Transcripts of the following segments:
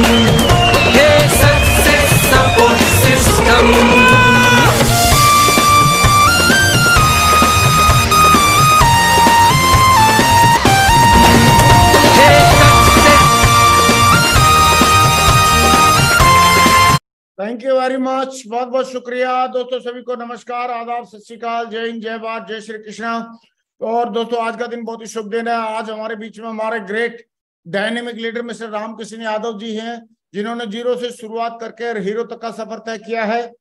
Thank you very much बहुत बहुत शुक्रिया दोस्तों सभी को नमस्कार, आदाब, सत श्रीकाल, जय हिंद, जय भारत, जय श्री कृष्णा। और दोस्तों, आज का दिन बहुत ही शुभ दिन है। आज हमारे बीच में हमारे great dynamic leader mister Ramkrishna Yadav ji हैं, जिन्होंने ज़ीरो से शुरुआत करके हीरो तक का सफ़र तय किया है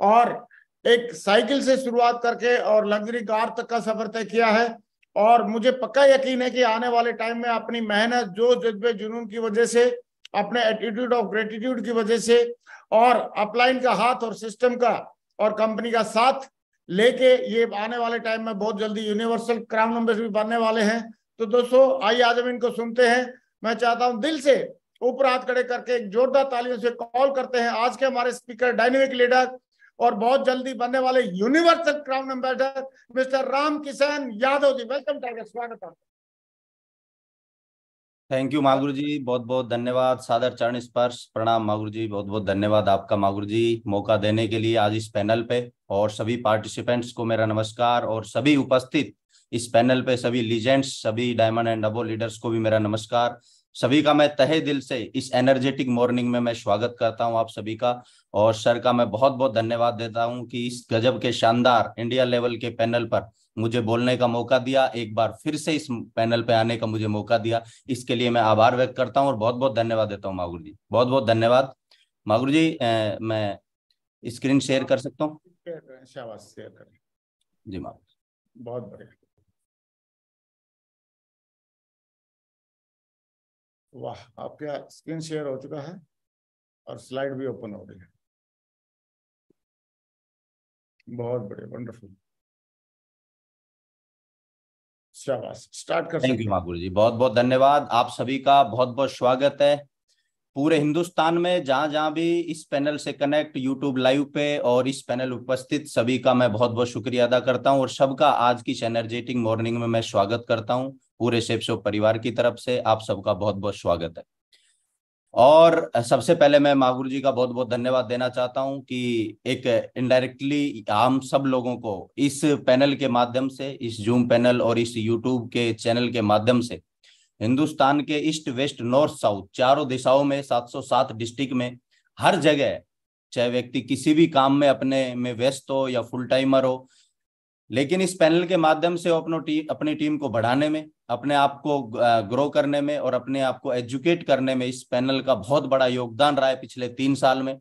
और एक साइकिल से शुरुआत करके और लग्जरी कार तक का सफ़र तय किया है। और मुझे पक्का यकीन है कि आने वाले टाइम में अपनी मेहनत, जोश, जज्बे, जुनून की वजह से, अपने एटीट्यूड ऑफ़ ग्रेटिट्यूड की वजह से और अपलाइन का हाथ और सिस्टम का और कंपनी का साथ लेके ये आने वाले टाइम में बहुत जल्दी यूनिवर्सल क्राउन नंबर भी बनने वाले हैं। तो दोस्तों, आइए आज हम इनको सुनते हैं। मैं चाहता हूँ दिल से ऊपर हाथ खड़े करके एक जोरदार तालियों से कॉल करते हैं आज के हमारे स्पीकर, डायनेमिक लीडर और बहुत जल्दी बनने वाले universal crown ambassador, mister Ram Kishan Yadav ji. Welcome tiger, स्वागत है। थैंक यू मागुरु जी। बहुत बहुत धन्यवाद। सादर चरण स्पर्श, प्रणाम मागुरु जी। बहुत बहुत धन्यवाद आपका मागुरु जी मौका देने के लिए आज इस पैनल पे और सभी पार्टिसिपेंट्स को मेरा नमस्कार और सभी उपस्थित इस पैनल पे सभी लीजेंड्स सभी डायमंड एंड डबो लीडर्स को भी मेरा नमस्कार। सभी का मैं तहे दिल से इस एनर्जेटिक मॉर्निंग में मैं स्वागत करता हूँ आप सभी का और सर का मैं बहुत बहुत धन्यवाद देता हूँ कि इस गजब के शानदार इंडिया लेवल के पैनल पर मुझे बोलने का मौका दिया एक बार फिर से इस पैनल पे आने का मुझे मौका दिया। इसके लिए मैं आभार व्यक्त करता हूँ और बहुत बहुत धन्यवाद देता हूँ मागुर जी। बहुत बहुत धन्यवाद। मागुर जी अ, मैं स्क्रीन शेयर कर सकता हूँ? जी मागुर बहुत बढ़िया। वाह आपका स्क्रीन शेयर हो चुका है और स्लाइड भी ओपन हो रही है। बहुत बढ़िया वंडरफुल शाबाश स्टार्ट कर थैंक यू हैं। जी। बहुत बहुत धन्यवाद। आप सभी का बहुत बहुत स्वागत है। पूरे हिंदुस्तान में जहाँ जहाँ भी इस पैनल से कनेक्ट यूट्यूब लाइव पे और इस पैनल उपस्थित सभी का मैं बहुत बहुत शुक्रिया अदा करता हूँ और सबका आज की इस एनर्जेटिक मॉर्निंग में मैं स्वागत करता हूँ। पूरे सेफ़ शो परिवार की तरफ़ से आप सबका बहुत बहुत स्वागत है। और सबसे पहले मैं मागुर जी का बहुत बहुत धन्यवाद देना चाहता हूँ कि एक इनडायरेक्टली हम सब लोगों को इस पैनल के माध्यम से, इस जूम पैनल और इस यूट्यूब के चैनल के माध्यम से, हिंदुस्तान के ईस्ट वेस्ट नॉर्थ साउथ चारों दिशाओं में 707 डिस्ट्रिक्ट में, हर जगह, चाहे व्यक्ति किसी भी काम में, अपने में व्यस्त हो या फुल टाइमर हो लेकिन इस पैनल के माध्यम से अपनो टी, अपनी टीम को बढ़ाने में अपने आप को ग्रो करने में और अपने आप को एजुकेट करने में इस पैनल का बहुत बड़ा योगदान रहा है पिछले तीन साल में।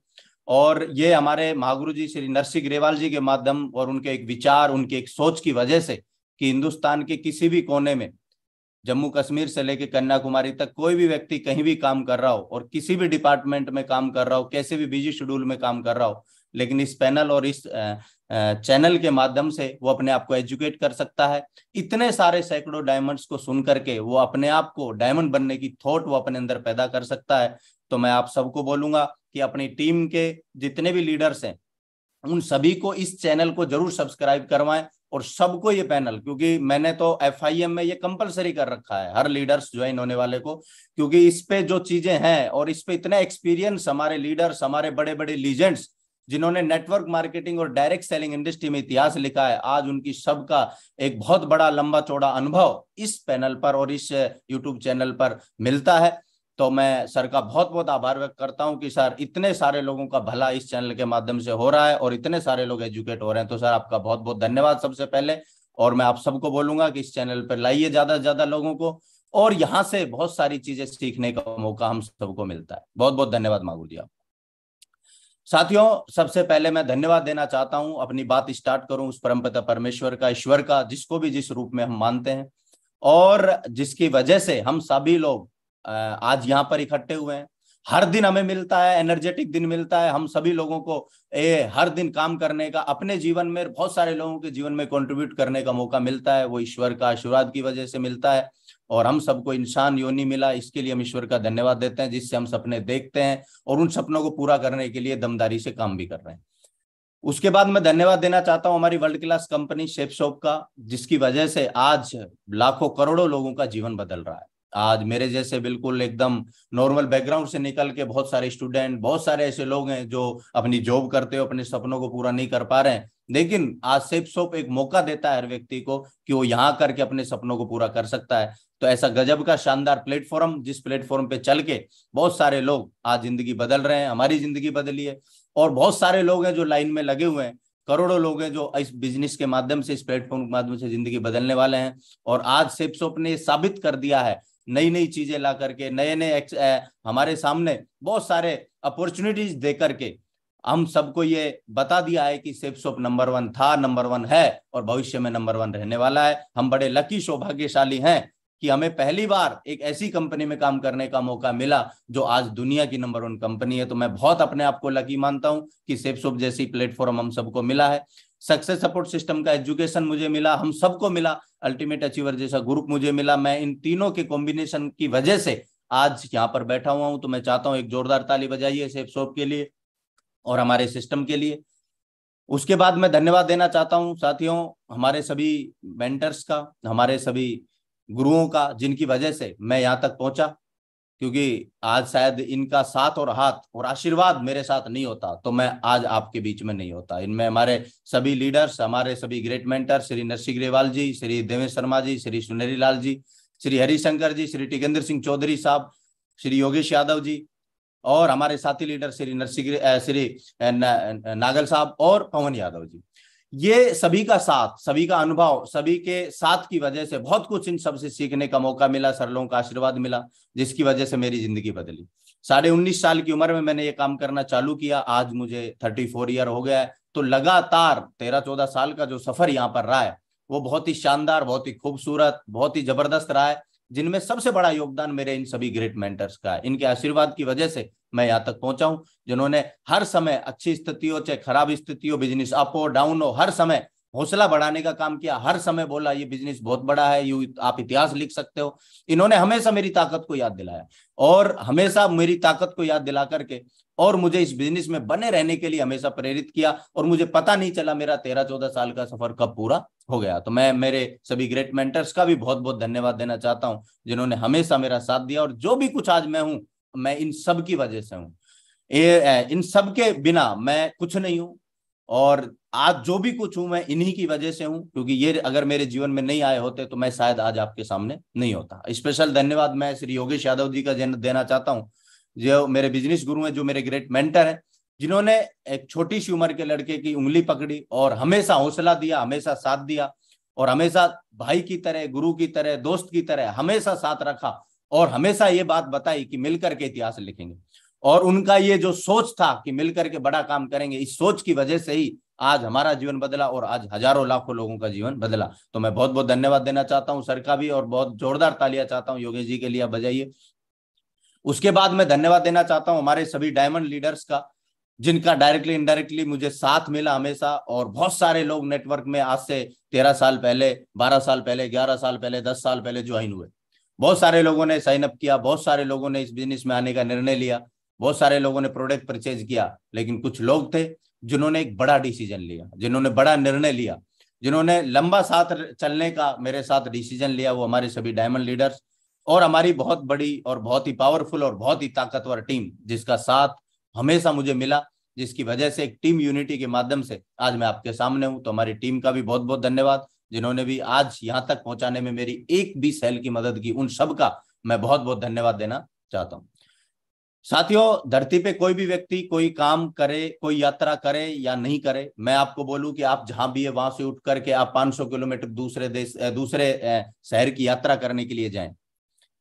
और ये हमारे महागुरु जी श्री नरसिंह ग्रेवाल जी के माध्यम और उनके एक विचार उनके एक सोच की वजह से कि हिंदुस्तान के किसी भी कोने में जम्मू कश्मीर से लेकर कन्याकुमारी तक कोई भी व्यक्ति कहीं भी काम कर रहा हो और किसी भी डिपार्टमेंट में काम कर रहा हो कैसे भी बिज़ी शेड्यूल में काम कर रहा हो लेकिन इस पैनल और इस चैनल के माध्यम से वो अपने आप को एजुकेट कर सकता है। इतने सारे सैकड़ों डायमंड्स को सुन करके वो अपने आप को डायमंड बनने की थॉट वो अपने अंदर पैदा कर सकता है। तो मैं आप सबको बोलूँगा कि अपनी टीम के जितने भी लीडर्स हैं, उन सभी को इस चैनल को ज़रूर सब्सक्राइब करवाएँ और सबको ये पैनल, क्योंकि मैंने तो एफआईएम में ये कंपलसरी कर रखा है हर लीडर्स ज्वाइन होने वाले को, क्योंकि इस पे जो चीज़ें हैं और इस पे इतना एक्सपीरियंस हमारे लीडर्स, हमारे बड़े बड़े लीजेंड्स जिन्होंने नेटवर्क मार्केटिंग और डायरेक्ट सेलिंग इंडस्ट्री में इतिहास लिखा है, आज उनकी सबका एक बहुत बड़ा लंबा चौड़ा अनुभव इस पैनल पर और इस यूट्यूब चैनल पर मिलता है। तो मैं सर का बहुत बहुत आभार व्यक्त करता हूँ कि सर इतने सारे लोगों का भला इस चैनल के माध्यम से हो रहा है और इतने सारे लोग एजुकेट हो रहे हैं। तो सर आपका बहुत बहुत धन्यवाद सबसे पहले और मैं आप सबको बोलूँगा कि इस चैनल पर लाइए ज़्यादा से ज़्यादा लोगों को और यहाँ से बहुत सारी चीज़ें सीखने का मौका हम सबको मिलता है। बहुत बहुत धन्यवाद मागू जी आप साथियों सबसे पहले मैं धन्यवाद देना चाहता हूँ अपनी बात स्टार्ट करूँ उस परमपिता परमेश्वर का ईश्वर का जिसको भी जिस रूप में हम मानते हैं। और जिसकी वजह से हम सभी लोग आज यहाँ पर इकट्ठे हुए हैं। हर दिन हमें मिलता है एनर्जेटिक दिन मिलता है। हम सभी लोगों को ए, हर दिन काम करने का अपने जीवन में बहुत सारे लोगों के जीवन में कंट्रीब्यूट करने का मौका मिलता है। वो ईश्वर का आशीर्वाद की वजह से मिलता है। और हम सबको इंसान योनि मिला, इसके लिए हम ईश्वर का धन्यवाद देते हैं, जिससे हम सपने देखते हैं और उन सपनों को पूरा करने के लिए दमदारी से काम भी कर रहे हैं। उसके बाद मैं धन्यवाद देना चाहता हूँ हमारी world class company shape shop का, जिसकी वजह से आज लाखों करोड़ों लोगों का जीवन बदल रहा है। आज मेरे जैसे बिल्कुल एकदम नॉर्मल बैकग्राउंड से निकल के बहुत सारे स्टूडेंट बहुत सारे ऐसे लोग हैं जो अपनी जॉब करते हो अपने सपनों को पूरा नहीं कर पा रहे हैं। लेकिन आज सेफ़ सोप एक मौका देता है हर व्यक्ति को कि वो यहाँ करके अपने सपनों को पूरा कर सकता है। तो ऐसा गजब का शानदार प्लेटफॉर्म जिस प्लेटफॉर्म पे चल के बहुत सारे लोग आज ज़िंदगी बदल रहे हैं, हमारी ज़िंदगी बदली है। और बहुत सारे लोग हैं जो लाइन में लगे हुए हैं, करोड़ों लोग हैं जो इस बिज़नेस के माध्यम से, इस प्लेटफॉर्म के माध्यम से ज़िंदगी बदलने वाले हैं। और आज सेप्सोप ने साबित कर दिया है नई नई चीज़ें ला करके नए नए हमारे सामने बहुत सारे अपॉर्चुनिटीज़ दे करके हम सबको ये बता दिया है कि सेफ़ शॉप नंबर वन था, नंबर वन है और भविष्य में नंबर वन रहने वाला है। हम बड़े लकी, सौभाग्यशाली हैं कि हमें पहली बार एक ऐसी कंपनी में काम करने का मौका मिला जो आज दुनिया की नंबर वन कंपनी है। तो मैं बहुत अपने आप को लकी मानता हूँ कि सेफ़ शॉप जैसी प्लेटफॉर्म हम सबको मिला है। सक्सेस सपोर्ट सिस्टम का एजुकेशन मुझे मिला, हम सबको मिला। अल्टीमेट अचीवर जैसा ग्रुप मुझे मिला। मैं इन तीनों के कॉम्बिनेशन की वजह से आज यहाँ पर बैठा हुआ हूँ तो मैं चाहता हूँ एक जोरदार ताली बजाइए सेफ़ शॉप के लिए और हमारे सिस्टम के लिए। उसके बाद मैं धन्यवाद देना चाहता हूँ साथियों, हमारे सभी मेंटर्स का, हमारे सभी गुरुओं का, जिनकी वजह से मैं यहाँ तक पहुँचा। क्योंकि आज शायद इनका साथ और हाथ और आशीर्वाद मेरे साथ नहीं होता तो मैं आज आपके बीच में नहीं होता। इनमें हमारे सभी लीडर्स हमारे सभी ग्रेट मेंटर श्री नरसिंह ग्रेवाल जी, श्री देवेश शर्मा जी, श्री सुनेरी लाल जी, श्री हरिशंकर जी, श्री टिकेंद्र सिंह चौधरी साहब, श्री योगेश यादव जी और हमारे साथी लीडर श्री नरसिंह श्री नागल साहब और पवन यादव जी। ये सभी का साथ, सभी का अनुभव, सभी के साथ की वजह से बहुत कुछ इन सबसे सीखने का मौका मिला, सरलों का आशीर्वाद मिला, जिसकी वजह से मेरी ज़िंदगी बदली। साढ़े उन्नीस साल की उम्र में मैंने ये काम करना चालू किया, आज मुझे थर्टी फोर ईयर हो गया है तो लगातार तेरह चौदह साल का जो सफ़र यहाँ पर रहा है, वो बहुत ही शानदार, बहुत ही खूबसूरत, बहुत ही ज़बरदस्त रहा है। जिनमें सबसे बड़ा योगदान मेरे इन सभी ग्रेट मेंटर्स का है। इनके आशीर्वाद की वजह से मैं यहाँ तक पहुँचा हूँ, जिन्होंने हर समय अच्छी स्थिति हो चाहे खराब स्थिति हो बिज़नेस अप हो डाउन हो, हर समय हौसला बढ़ाने का काम किया, हर समय बोला, ये बिज़नेस बहुत बड़ा है, यू आप इतिहास लिख सकते हो। इन्होंने हमेशा मेरी ताकत को याद दिलाया। और हमेशा मेरी ताकत को याद दिला करके और मुझे इस बिज़नेस में बने रहने के लिए हमेशा प्रेरित किया और मुझे पता नहीं चला मेरा तेरह चौदह साल का सफ़र कब पूरा हो गया। तो मैं, मेरे सभी ग्रेट मेंटर्स का भी बहुत बहुत धन्यवाद देना चाहता हूँ, जिन्होंने हमेशा मेरा साथ दिया और जो भी कुछ आज मैं हूँ, मैं इन सब की वजह से हूँ। इन सब के बिना मैं कुछ नहीं हूँ और आज जो भी कुछ हूँ, मैं इन्हीं की वजह से हूँ, क्योंकि ये अगर मेरे जीवन में नहीं आए होते तो मैं शायद आज आपके सामने नहीं होता। स्पेशल धन्यवाद मैं श्री योगेश यादव जी का देना चाहता हूँ। जो मेरे बिज़नेस गुरु हैं, जो मेरे ग्रेट मेंटर हैं, जिन्होंने एक छोटी सी उम्र के लड़के की उंगली पकड़ी और हमेशा हौसला दिया, हमेशा साथ दिया और हमेशा भाई की तरह, गुरु की तरह, दोस्त की तरह हमेशा साथ रखा और हमेशा ये बात बताई कि मिलकर के इतिहास लिखेंगे। और उनका ये जो सोच था कि मिलकर के बड़ा काम करेंगे, इस सोच की वजह से ही आज हमारा जीवन बदला और आज हज़ारों लाखों लोगों का जीवन बदला। तो मैं बहुत बहुत धन्यवाद देना चाहता हूँ, सर का भी और बहुत जोरदार तालियाँ चाहता हूँ। योगेश जी के लिए बजाइए। उसके बाद मैं धन्यवाद देना चाहता हूँ हमारे सभी डायमंड लीडर्स का, जिनका डायरेक्टली इनडायरेक्टली मुझे साथ मिला हमेशा, और बहुत सारे लोग नेटवर्क में आज से तेरह साल पहले, बारह साल पहले, ग्यारह साल पहले, दस साल पहले ज्वाइन हुए। बहुत सारे लोगों ने साइन अप किया, बहुत सारे लोगों ने इस बिज़नेस में आने का निर्णय लिया, बहुत सारे लोगों ने प्रोडक्ट परचेज किया, लेकिन कुछ लोग थे जिन्होंने एक बड़ा डिसीज़न लिया, जिन्होंने बड़ा निर्णय लिया, जिन्होंने लंबा साथ चलने का मेरे साथ डिसीज़न लिया, वो हमारे सभी डायमंड लीडर्स और हमारी बहुत बड़ी और बहुत ही पावरफुल और बहुत ही ताकतवर टीम जिसका साथ हमेशा मुझे मिला, जिसकी वजह से एक टीम यूनिटी के माध्यम से आज मैं आपके सामने हूँ। तो हमारी टीम का भी बहुत बहुत धन्यवाद, जिन्होंने भी आज यहाँ तक पहुँचाने में मेरी एक भी सेल की मदद की। उन सब का मैं बहुत बहुत धन्यवाद देना चाहता हूँ। साथियों, धरती पे कोई भी व्यक्ति कोई काम करे, कोई यात्रा करे या नहीं करे, मैं आपको बोलूँ कि आप जहाँ भी है, वहाँ से उठ करके आप 500 किलोमीटर दूसरे देश दूसरे शहर की यात्रा करने के लिए जाएँ।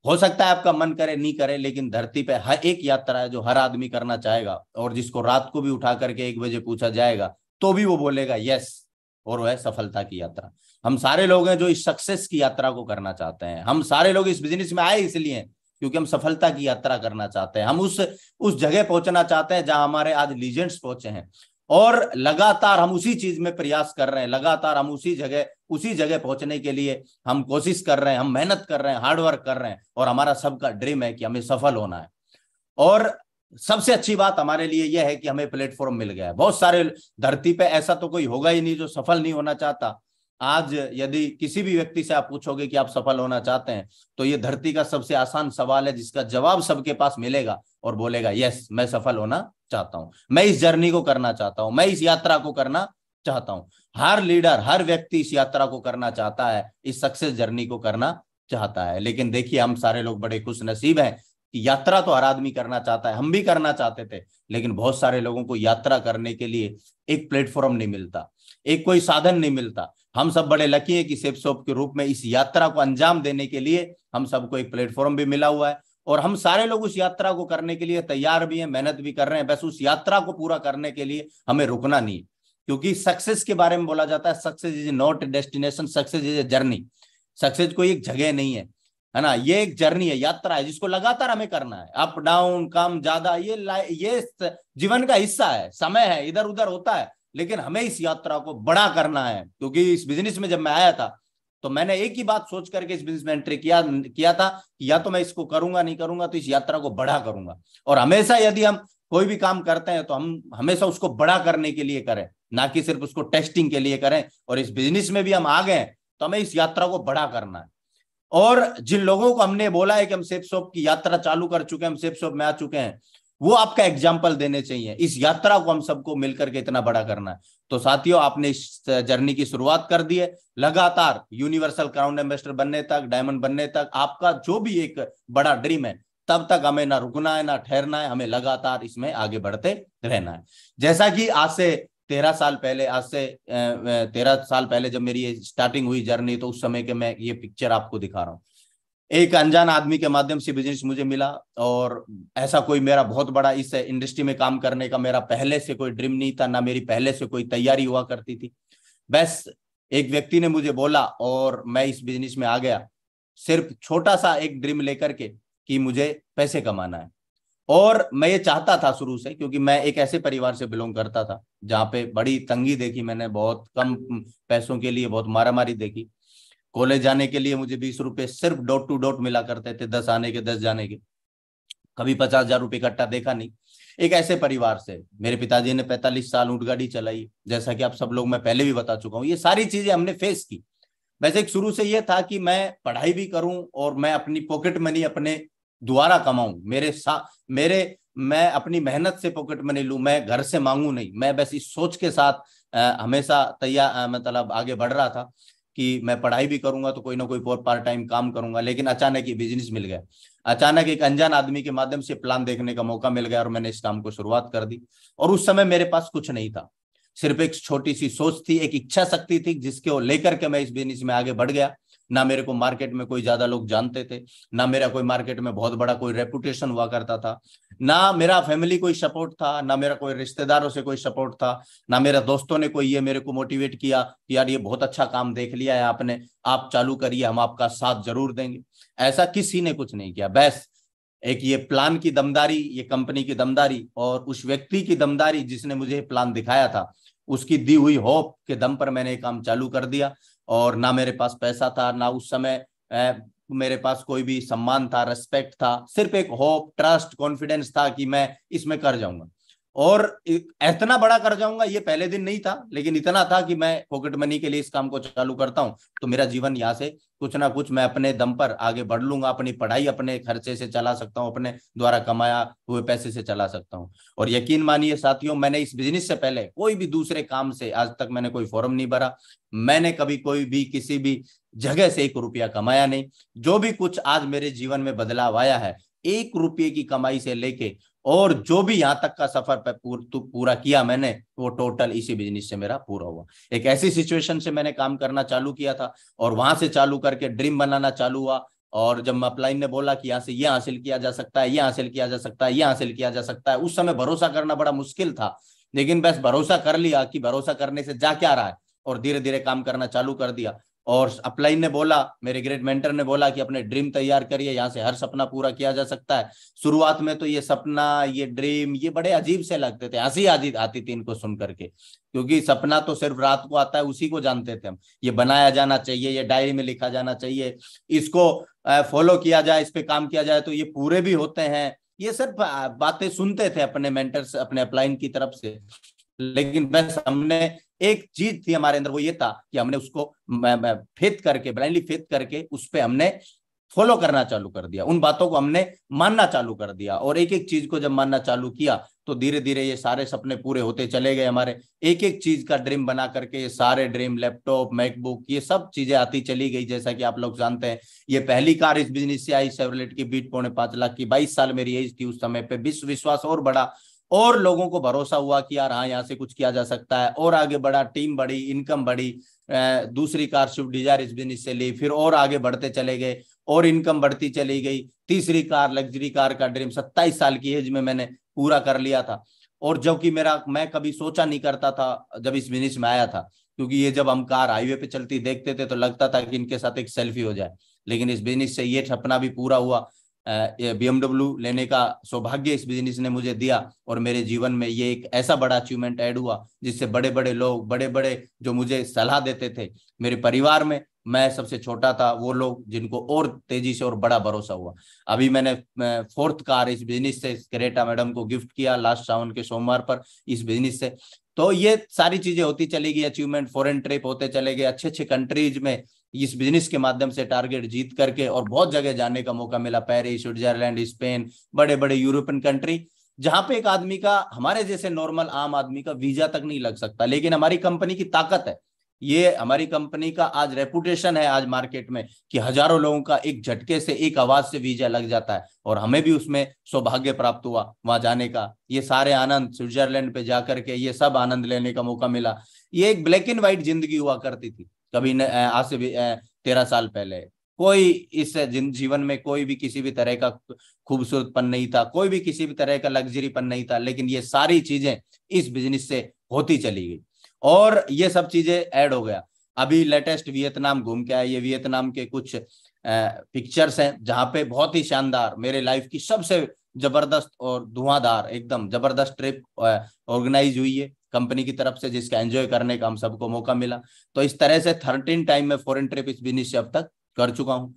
हो सकता है आपका मन करे, नहीं करे, लेकिन धरती पे हर एक यात्रा है जो हर आदमी करना चाहेगा और जिसको रात को भी उठा करके एक बजे पूछा जाएगा तो भी वो बोलेगा, यस, और वह सफलता की यात्रा। हम सारे लोग हैं जो इस सक्सेस की यात्रा को करना चाहते हैं। हम सारे लोग इस बिज़नेस में आए इसलिए क्योंकि हम सफलता की यात्रा करना चाहते हैं। हम उस उस जगह पहुँचना चाहते हैं जहाँ हमारे आज लीजेंड्स पहुँचे हैं। और लगातार हम उसी चीज़ में प्रयास कर रहे हैं, लगातार हम उसी जगह उसी जगह पहुँचने के लिए हम कोशिश कर रहे हैं, हम मेहनत कर रहे हैं हार्डवर्क कर रहे हैं और हमारा सबका ड्रीम है कि हमें सफल होना है। और सबसे अच्छी बात हमारे लिए यह है कि हमें प्लेटफॉर्म मिल गया है। बहुत सारे धरती पे ऐसा तो कोई होगा ही नहीं जो सफल नहीं होना चाहता। आज यदि किसी भी व्यक्ति से आप पूछोगे कि आप सफल होना चाहते हैं तो ये धरती का सबसे आसान सवाल है जिसका जवाब सबके पास मिलेगा और बोलेगा, यस, मैं सफल होना चाहता हूँ। मैं इस जर्नी को करना चाहता हूँ। मैं इस यात्रा को करना चाहता हूँ। हर लीडर, हर व्यक्ति इस यात्रा को करना चाहता है, इस सक्सेस जर्नी को करना चाहता है। लेकिन देखिए, हम सारे लोग बड़े खुश नसीब हैं कि यात्रा तो हर आदमी करना चाहता है, हम भी करना चाहते थे, लेकिन बहुत सारे लोगों को यात्रा करने के लिए एक प्लेटफॉर्म नहीं मिलता, एक कोई साधन नहीं मिलता। हम सब बड़े लकी हैं कि सेफ़ शॉप के रूप में इस यात्रा को अंजाम देने के लिए हम सबको एक प्लेटफॉर्म भी मिला हुआ है। और हम सारे लोग उस यात्रा को करने के लिए तैयार भी हैं, मेहनत भी कर रहे हैं, बस उस यात्रा को पूरा करने के लिए हमें रुकना नहीं। क्योंकि सक्सेस के बारे में बोला जाता है success is not destination success is a journey success कोई एक जगह नहीं है है ना? ये एक जर्नी है, यात्रा है, जिसको लगातार हमें करना है। अप डाउन कम, ज़्यादा, ये ये जीवन का हिस्सा है, समय है इधर उधर होता है। लेकिन हमें इस यात्रा को बड़ा करना है, क्योंकि इस बिज़नेस में जब मैं आया था तो मैंने एक ही बात सोच करके इस बिज़नेस में एंट्री किया किया था कि या तो मैं इसको करूँगा, नहीं करूँगा तो इस यात्रा को बड़ा करूँगा। और हमेशा यदि हम कोई भी काम करते हैं तो हम हमेशा उसको बड़ा करने के लिए करें, ना कि सिर्फ़ उसको टेस्टिंग के लिए करें। और इस बिज़नेस में भी हम आ गए तो हमें इस यात्रा को बड़ा करना है। और जिन लोगों को हमने बोला है कि हम सेफ़ शॉप की यात्रा चालू कर चुके हैं, हम सेफ़ शॉप में आ चुके हैं वो आपका एग्ज़ाम्पल देने चाहिए। इस यात्रा को हम सबको मिलकर के इतना बड़ा करना है। तो साथियों, आपने इस जर्नी की शुरुआत कर दी है। लगातार यूनिवर्सल क्राउन एम्बेसडर बनने तक डायमंड बनने तक, आपका जो भी एक बड़ा ड्रीम है, तब तक हमें ना रुकना है, ना ठहरना है, हमें लगातार इसमें आगे बढ़ते रहना है। जैसा कि आज से तेरह साल पहले, आज से तेरह साल पहले जब मेरी ये स्टार्टिंग हुई जर्नी तो उस समय के मैं ये पिक्चर आपको दिखा रहा हूँ। एक अनजान आदमी के माध्यम से बिज़नेस मुझे मिला और ऐसा कोई मेरा बहुत बड़ा इस इंडस्ट्री में काम करने का मेरा पहले से कोई ड्रीम नहीं था, ना मेरी पहले से कोई तैयारी हुआ करती थी। बस एक व्यक्ति ने मुझे बोला और मैं इस बिज़नेस में आ गया। सिर्फ़ छोटा सा एक ड्रीम लेकर के कि मुझे पैसे कमाना है। और मैं ये चाहता था शुरू से, क्योंकि मैं एक ऐसे परिवार से बिलोंग करता था, जहाँ पे बड़ी तंगी देखी मैंने, बहुत कम पैसों के लिए बहुत मारामारी देखी। कॉलेज जाने के लिए मुझे बीस रुपए सिर्फ़ डॉट टू डॉट मिला करते थे दस आने के दस जाने के। कभी पचास हज़ार रुपये इकट्ठा देखा नहीं। एक ऐसे परिवार से मेरे पिताजी ने पैंतालीस साल ऊँट गाड़ी चलाई। जैसा कि आप सब लोग मैं पहले भी बता चुका हूँ ये सारी चीज़ें हमने फेस की। वैसे एक शुरू से ये था कि मैं पढ़ाई भी करूँ और मैं अपनी पॉकेट मनी अपने द्वारा कमाऊं। मेरे सा मेरे मैं अपनी मेहनत से पॉकेट मनी लू मैं घर से मांगू नहीं। मैं बस इस सोच के साथ आ, हमेशा तैयार मतलब आगे बढ़ रहा था। कि मैं पढ़ाई भी करूँगा तो कोई ना कोई पार्ट टाइम काम करूँगा, लेकिन अचानक ये बिज़नेस मिल गया। अचानक एक अनजान आदमी के माध्यम से प्लान देखने का मौका मिल गया और मैंने इस काम को शुरुआत कर दी। और उस समय मेरे पास कुछ नहीं था। सिर्फ़ एक छोटी सी सोच थी, एक इच्छा शक्ति थी, जिसके लेकर के मैं इस बिज़नेस में आगे बढ़ गया। ना मेरे को मार्केट में कोई ज़्यादा लोग जानते थे, ना मेरा कोई मार्केट में बहुत बड़ा कोई रेपुटेशन हुआ करता था, ना मेरा फैमिली कोई सपोर्ट था, ना मेरा कोई रिश्तेदारों से कोई सपोर्ट था, ना मेरा दोस्तों ने कोई ये मेरे को मोटिवेट किया कि यार ये बहुत अच्छा काम देख लिया है आपने, आप चालू करिए, हम आपका साथ ज़रूर देंगे। ऐसा किसी ने कुछ नहीं किया। बस एक ये प्लान की दमदारी, ये कंपनी की दमदारी और उस व्यक्ति की दमदारी जिसने मुझे प्लान दिखाया था, उसकी दी हुई होप के दम पर मैंने काम चालू कर दिया। और ना मेरे पास पैसा था, ना उस समय मेरे पास कोई भी सम्मान था रेस्पेक्ट था, सिर्फ़ एक होप ट्रस्ट कॉन्फिडेंस था कि मैं इसमें कर जाऊँगा। और इतना बड़ा कर जाऊँगा, ये पहले दिन नहीं था, लेकिन इतना था कि मैं पॉकेट मनी के लिए इस काम को चालू करता हूँ। तो मेरा जीवन यहाँ से कुछ ना कुछ मैं अपने दम पर आगे बढ़ लूँगा, अपनी पढ़ाई अपने खर्चे से चला सकता हूँ, अपने द्वारा कमाया हुए पैसे से चला सकता हूँ। और यकीन मानिए साथियों, मैंने इस बिज़नेस से पहले कोई भी दूसरे काम से आज तक मैंने कोई फॉर्म नहीं भरा। मैंने कभी कोई भी किसी भी जगह से एक रुपया कमाया नहीं। जो भी कुछ आज मेरे जीवन में बदलाव आया है, एक रुपये की कमाई से लेके और जो भी यहाँ तक का सफ़र पे पूर, पूरा किया मैंने वो टोटल इसी बिज़नेस से मेरा पूरा हुआ। एक ऐसी सिचुएशन से मैंने काम करना चालू किया था और वहाँ से चालू करके ड्रीम बनाना चालू हुआ और जब अपलाइन ने बोला कि यहाँ से ये हासिल किया जा सकता है ये हासिल किया जा सकता है ये हासिल किया जा सकता है उस समय भरोसा करना बड़ा मुश्किल था। लेकिन बस भरोसा कर लिया कि भरोसा करने से जा क्या रहा है? और धीरे धीरे काम करना चालू कर दिया। और अपलाइन ने बोला, मेरे ग्रेट मेंटर ने बोला कि अपने ड्रीम तैयार करिए, यहाँ से हर सपना पूरा किया जा सकता है। शुरुआत में तो ये सपना, ये ड्रीम ये बड़े अजीब से लगते थे, हँसी आती थी इनको सुन करके। क्योंकि सपना तो सिर्फ़ रात को आता है, उसी को जानते थे हम। ये बनाया जाना चाहिए, ये डायरी में लिखा जाना चाहिए, इसको फॉलो किया जाए, इस पर काम किया जाए तो ये पूरे भी होते हैं। ये सिर्फ़ बातें सुनते थे अपने मेंटर्स अपने अपलाइन की तरफ़ से। लेकिन बस हमने एक चीज़ थी हमारे अंदर, वो ये था कि हमने उसको फेथ करके ब्लाइंडली फेथ करके उस पर हमने फॉलो करना चालू कर दिया। उन बातों को हमने मानना चालू कर दिया। और एक एक चीज़ को जब मानना चालू किया तो धीरे धीरे ये सारे सपने पूरे होते चले गए हमारे। एक एक चीज़ का ड्रीम बना करके ये सारे ड्रीम, लैपटॉप, मैकबुक, ये सब चीज़ें आती चली गई। जैसा कि आप लोग जानते हैं, ये पहली कार इस बिज़नेस से आई सेवलेट की बीट पौने पाँच लाख की। बाईस साल मेरी एज थी उस समय पे। विश्व, विश्वास और बड़ा और लोगों को भरोसा हुआ कि यार हाँ यहाँ से कुछ किया जा सकता है। और आगे बढ़ा, टीम बढ़ी, इनकम बढ़ी दूसरी कार स्विफ्ट डिज़ायर इस बिज़नेस से ली, फिर और आगे बढ़ते चले गए और इनकम बढ़ती चली गई। तीसरी कार, लग्जरी कार का ड्रीम सत्ताईस साल की एज में मैंने पूरा कर लिया था। और जबकि मेरा, मैं कभी सोचा नहीं करता था जब इस बिज़नेस में आया था, क्योंकि ये जब हम कार हाईवे पे चलती देखते थे तो लगता था कि इनके साथ एक सेल्फी हो जाए। लेकिन इस बिज़नेस से ये सपना भी पूरा हुआ। बीएमडब्ल्यू लेने का सौभाग्य इस बिज़नेस ने मुझे दिया और मेरे जीवन में ये एक ऐसा बड़ा अचीवमेंट ऐड हुआ जिससे बड़े बड़े लोग बड़े बड़े जो मुझे सलाह देते थे, मेरे परिवार में मैं सबसे छोटा था, वो लोग जिनको और तेज़ी से और बड़ा भरोसा हुआ। अभी मैंने फोर्थ कार इस बिज़नेस से करेटा मैडम को गिफ्ट किया लास्ट सावन के सोमवार पर इस बिज़नेस से। तो ये सारी चीज़ें होती चली गई अचीवमेंट फॉरेन ट्रिप होते चले गए अच्छे अच्छे कंट्रीज़ में इस बिज़नेस के माध्यम से टारगेट जीत करके और बहुत जगह जाने का मौका मिला। पेरिस स्विट्जरलैंड स्पेन बड़े बड़े यूरोपियन कंट्री जहाँ पे एक आदमी का, हमारे जैसे नॉर्मल आम आदमी का वीज़ा तक नहीं लग सकता, लेकिन हमारी कंपनी की ताकत है। ये हमारी कंपनी का आज रेपुटेशन है आज मार्केट में कि हज़ारों लोगों का एक झटके से, एक आवाज़ से वीज़ा लग जाता है और हमें भी उसमें सौभाग्य प्राप्त हुआ वहाँ जाने का। ये सारे आनंद स्विट्जरलैंड पे जाकर के ये सब आनंद लेने का मौका मिला। ये एक ब्लैक एंड व्हाइट ज़िंदगी हुआ करती थी। कभी आज से भी तेरह साल पहले। कोई इस जीवन में कोई भी किसी भी तरह का खूबसूरतपन नहीं था, कोई भी किसी भी तरह का लग्जरीपन नहीं था, लेकिन ये सारी चीज़ें इस बिज़नेस से होती चली गई। और ये सब चीज़ें ऐड हो गया। अभी लेटेस्ट वियतनाम घूम के आए। ये वियतनाम के कुछ पिक्चर्स हैं, जहाँ पे बहुत ही शानदार, मेरे लाइफ की सबसे ज़बरदस्त और धुआंधार, एकदम ज़बरदस्त ट्रिप ऑर्गेनाइज हुई है। कंपनी की तरफ़ से जिसका एंजॉय करने का हम सबको मौका मिला। तो इस तरह से थर्टीन टाइम में फॉरेन ट्रिप इस बिज़नेस से अब तक कर चुका हूँ।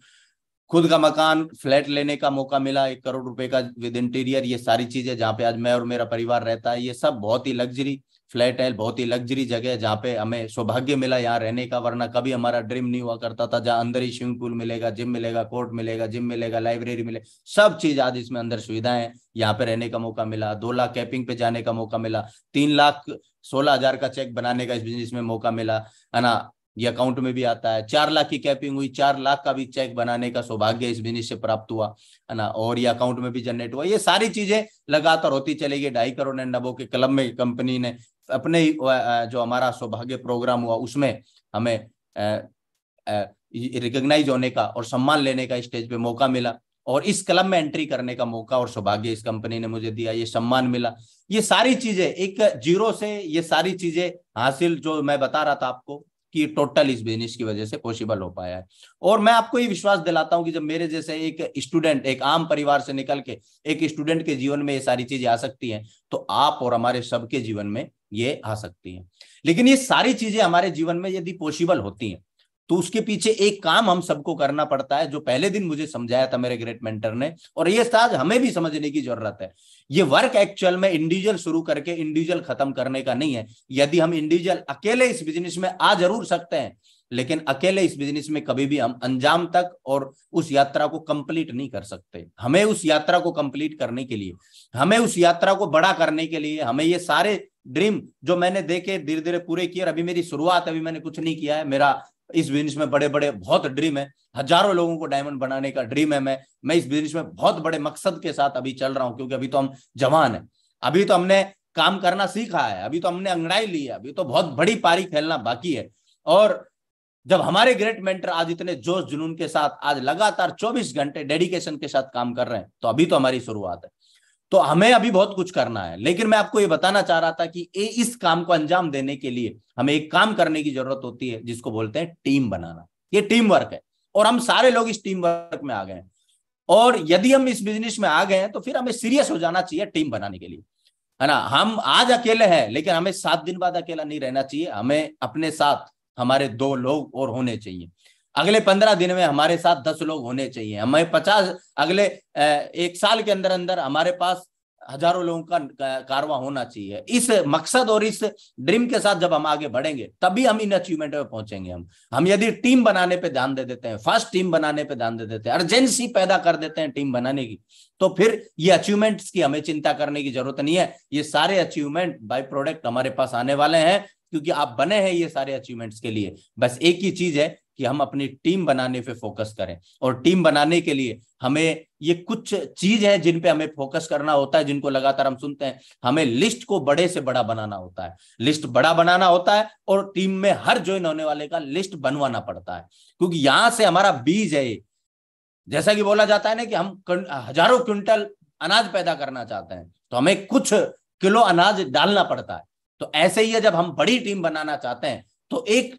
खुद का मकान फ्लैट लेने का मौका मिला, एक करोड़ रुपए का विद इंटीरियर ये सारी चीज़ें जहाँ पे आज मैं और मेरा परिवार रहता है, ये सब बहुत ही लग्जरी फ्लैट है, बहुत ही लग्जरी जगह है जहाँ पे हमें सौभाग्य मिला यहाँ रहने का, वरना कभी हमारा ड्रीम नहीं हुआ करता था। जहाँ अंदर ही स्विमिंग पूल मिलेगा जिम मिलेगा कोर्ट मिलेगा जिम मिलेगा लाइब्रेरी मिले, सब चीज़ आज इसमें अंदर सुविधाएँ यहाँ पे रहने का मौका मिला, दो लाख कैपिंग पे जाने का मौका मिला, तीन लाख सोलह हज़ार का चेक बनाने का इस बिज़नेस में मौका मिला, है ना? ये अकाउंट में भी आता है। चार लाख की कैपिंग हुई, चार लाख का भी चेक बनाने का सौभाग्य इस बिज़नेस से प्राप्त हुआ, है ना? और ये अकाउंट में भी जनरेट हुआ। ये सारी चीज़ें लगातार होती चलेगी, ढाई करोड़ नबो के क्लब में कंपनी ने अपने जो हमारा सौभाग्य प्रोग्राम हुआ, उसमें हमें रिकग्नाइज होने का और सम्मान लेने का स्टेज पे मौका मिला। और इस क्लब में एंट्री करने का मौका और सौभाग्य इस कंपनी ने मुझे दिया, ये सम्मान मिला। ये सारी चीज़ें, एक ज़ीरो से ये सारी चीज़ें हासिल जो मैं बता रहा था आपको कि टोटल इस बिज़नेस की वजह से पॉसिबल हो पाया है। और मैं आपको ये विश्वास दिलाता हूँ कि जब मेरे जैसे एक स्टूडेंट, एक आम परिवार से निकल के, एक स्टूडेंट के जीवन में ये सारी चीज़ें आ सकती हैं तो आप और हमारे सबके जीवन में ये आ सकती हैं। लेकिन ये सारी चीज़ें हमारे जीवन में यदि पॉसिबल होती हैं तो उसके पीछे एक काम हम सबको करना पड़ता है, जो पहले दिन मुझे समझाया था मेरे ग्रेट मेंटर ने, और ये साज हमें भी समझने की ज़रूरत है। ये वर्क एक्चुअल में इंडिविजुअल शुरू करके इंडिविजुअल खत्म करने का नहीं है। यदि हम इंडिविजुअल अकेले इस बिज़नेस में आ ज़रूर सकते हैं, लेकिन अकेले इस बिज़नेस में कभी भी हम अंजाम तक और उस यात्रा को कंप्लीट नहीं कर सकते। हमें उस यात्रा को कंप्लीट करने के लिए, हमें उस यात्रा को बड़ा करने के लिए, हमें ये सारे ड्रीम जो मैंने देखे धीरे धीरे पूरे किए अभी मेरी शुरुआत, अभी मैंने कुछ नहीं किया है, मेरा इस बिज़नेस में बड़े बड़े, बहुत ड्रीम है। हज़ारों लोगों को डायमंड बनाने का ड्रीम है। मैं मैं इस बिज़नेस में बहुत बड़े मकसद के साथ अभी चल रहा हूँ, क्योंकि अभी तो हम जवान है। अभी तो हमने काम करना सीखा है। अभी तो हमने अंगड़ाई ली है। अभी तो बहुत बड़ी पारी खेलना बाकी है। और जब हमारे ग्रेट मेंटर आज इतने जोश जुनून के साथ आज लगातार 24 घंटे डेडिकेशन के साथ काम कर रहे हैं तो अभी तो हमारी शुरुआत है। तो हमें अभी बहुत कुछ करना है। लेकिन मैं आपको ये बताना चाह रहा था कि इस काम को अंजाम देने के लिए हमें एक काम करने की ज़रूरत होती है, जिसको बोलते हैं टीम बनाना। ये टीम वर्क है और हम सारे लोग इस टीम वर्क में आ गए हैं। और यदि हम इस बिज़नेस में आ गए हैं तो फिर हमें सीरियस हो जाना चाहिए टीम बनाने के लिए। है ना? हम आज अकेले हैं, लेकिन हमें सात दिन बाद अकेला नहीं रहना चाहिए। हमें अपने साथ हमारे दो लोग और होने चाहिए। अगले पंद्रह दिन में हमारे साथ दस लोग होने चाहिए। हमें पचास, अगले एक साल के अंदर अंदर हमारे पास हज़ारों लोगों का कारवा होना चाहिए। इस मकसद और इस ड्रीम के साथ जब हम आगे बढ़ेंगे, तभी हम इन अचीवमेंट में पहुँचेंगे हम। हम यदि टीम बनाने पे ध्यान दे देते हैं फ़र्स्ट टीम बनाने पे ध्यान दे देते हैं, अर्जेंसी पैदा कर देते हैं टीम बनाने की तो फिर ये अचीवमेंट्स की हमें चिंता करने की ज़रूरत नहीं है। ये सारे अचीवमेंट बाई प्रोडक्ट हमारे पास आने वाले हैं, क्योंकि आप बने हैं ये सारे अचीवमेंट्स के लिए। बस एक ही चीज़ है कि हम अपनी टीम बनाने पे फोकस करें। और टीम बनाने के लिए हमें ये कुछ चीज़ है जिन पे हमें फोकस करना होता है, जिनको लगातार हम सुनते हैं। हमें लिस्ट को बड़े से बड़ा बनाना होता है। लिस्ट बड़ा बनाना होता है और टीम में हर ज्वाइन होने वाले का लिस्ट बनवाना पड़ता है। क्योंकि यहाँ से हमारा बीज है जैसा कि बोला जाता है ना कि हम हज़ारों क्विंटल अनाज पैदा करना चाहते हैं तो हमें कुछ किलो अनाज डालना पड़ता है। तो ऐसे ही है जब हम बड़ी टीम बनाना चाहते हैं तो एक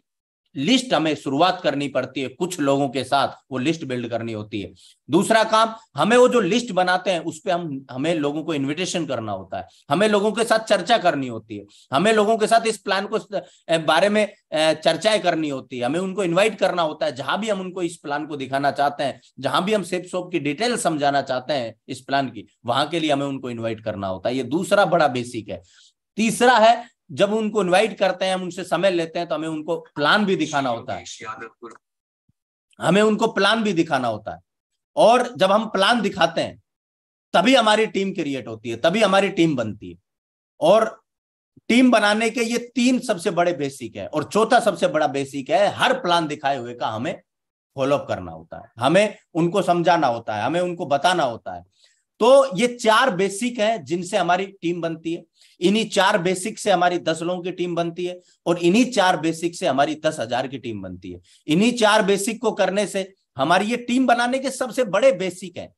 लिस्ट हमें शुरुआत करनी पड़ती है कुछ लोगों के साथ, वो लिस्ट बिल्ड करनी होती है। दूसरा काम, हमें वो जो लिस्ट बनाते हैं, उस पर हम, हमें लोगों को इनविटेशन करना होता है। हमें लोगों के साथ चर्चा करनी होती है। हमें लोगों के साथ इस प्लान को बारे में चर्चाएँ करनी होती है। हमें उनको इन्वाइट करना होता है। जहाँ भी हम उनको इस प्लान को दिखाना चाहते हैं, जहाँ भी हम सेप सोप की डिटेल समझाना चाहते हैं इस प्लान की, वहाँ के लिए हमें उनको इन्वाइट करना होता है। ये दूसरा बड़ा बेसिक है। तीसरा है जब उनको इनवाइट करते हैं हम उनसे समय लेते हैं तो हमें उनको प्लान भी दिखाना होता है। हमें उनको प्लान भी दिखाना होता है। और जब हम प्लान दिखाते हैं तभी हमारी टीम क्रिएट होती है तभी हमारी टीम बनती है। और टीम बनाने के ये तीन सबसे बड़े बेसिक है और चौथा सबसे बड़ा बेसिक है हर प्लान दिखाए हुए का हमें फॉलोअप करना होता है। हमें उनको समझाना होता है हमें उनको बताना होता है। तो ये चार बेसिक है जिनसे हमारी टीम बनती है। इन्हीं चार बेसिक से हमारी दस लोगों की टीम बनती है और इन्हीं चार बेसिक से हमारी दस हज़ार की टीम बनती है। इन्हीं चार बेसिक को करने से हमारी ये टीम बनाने के सबसे बड़े बेसिक हैं,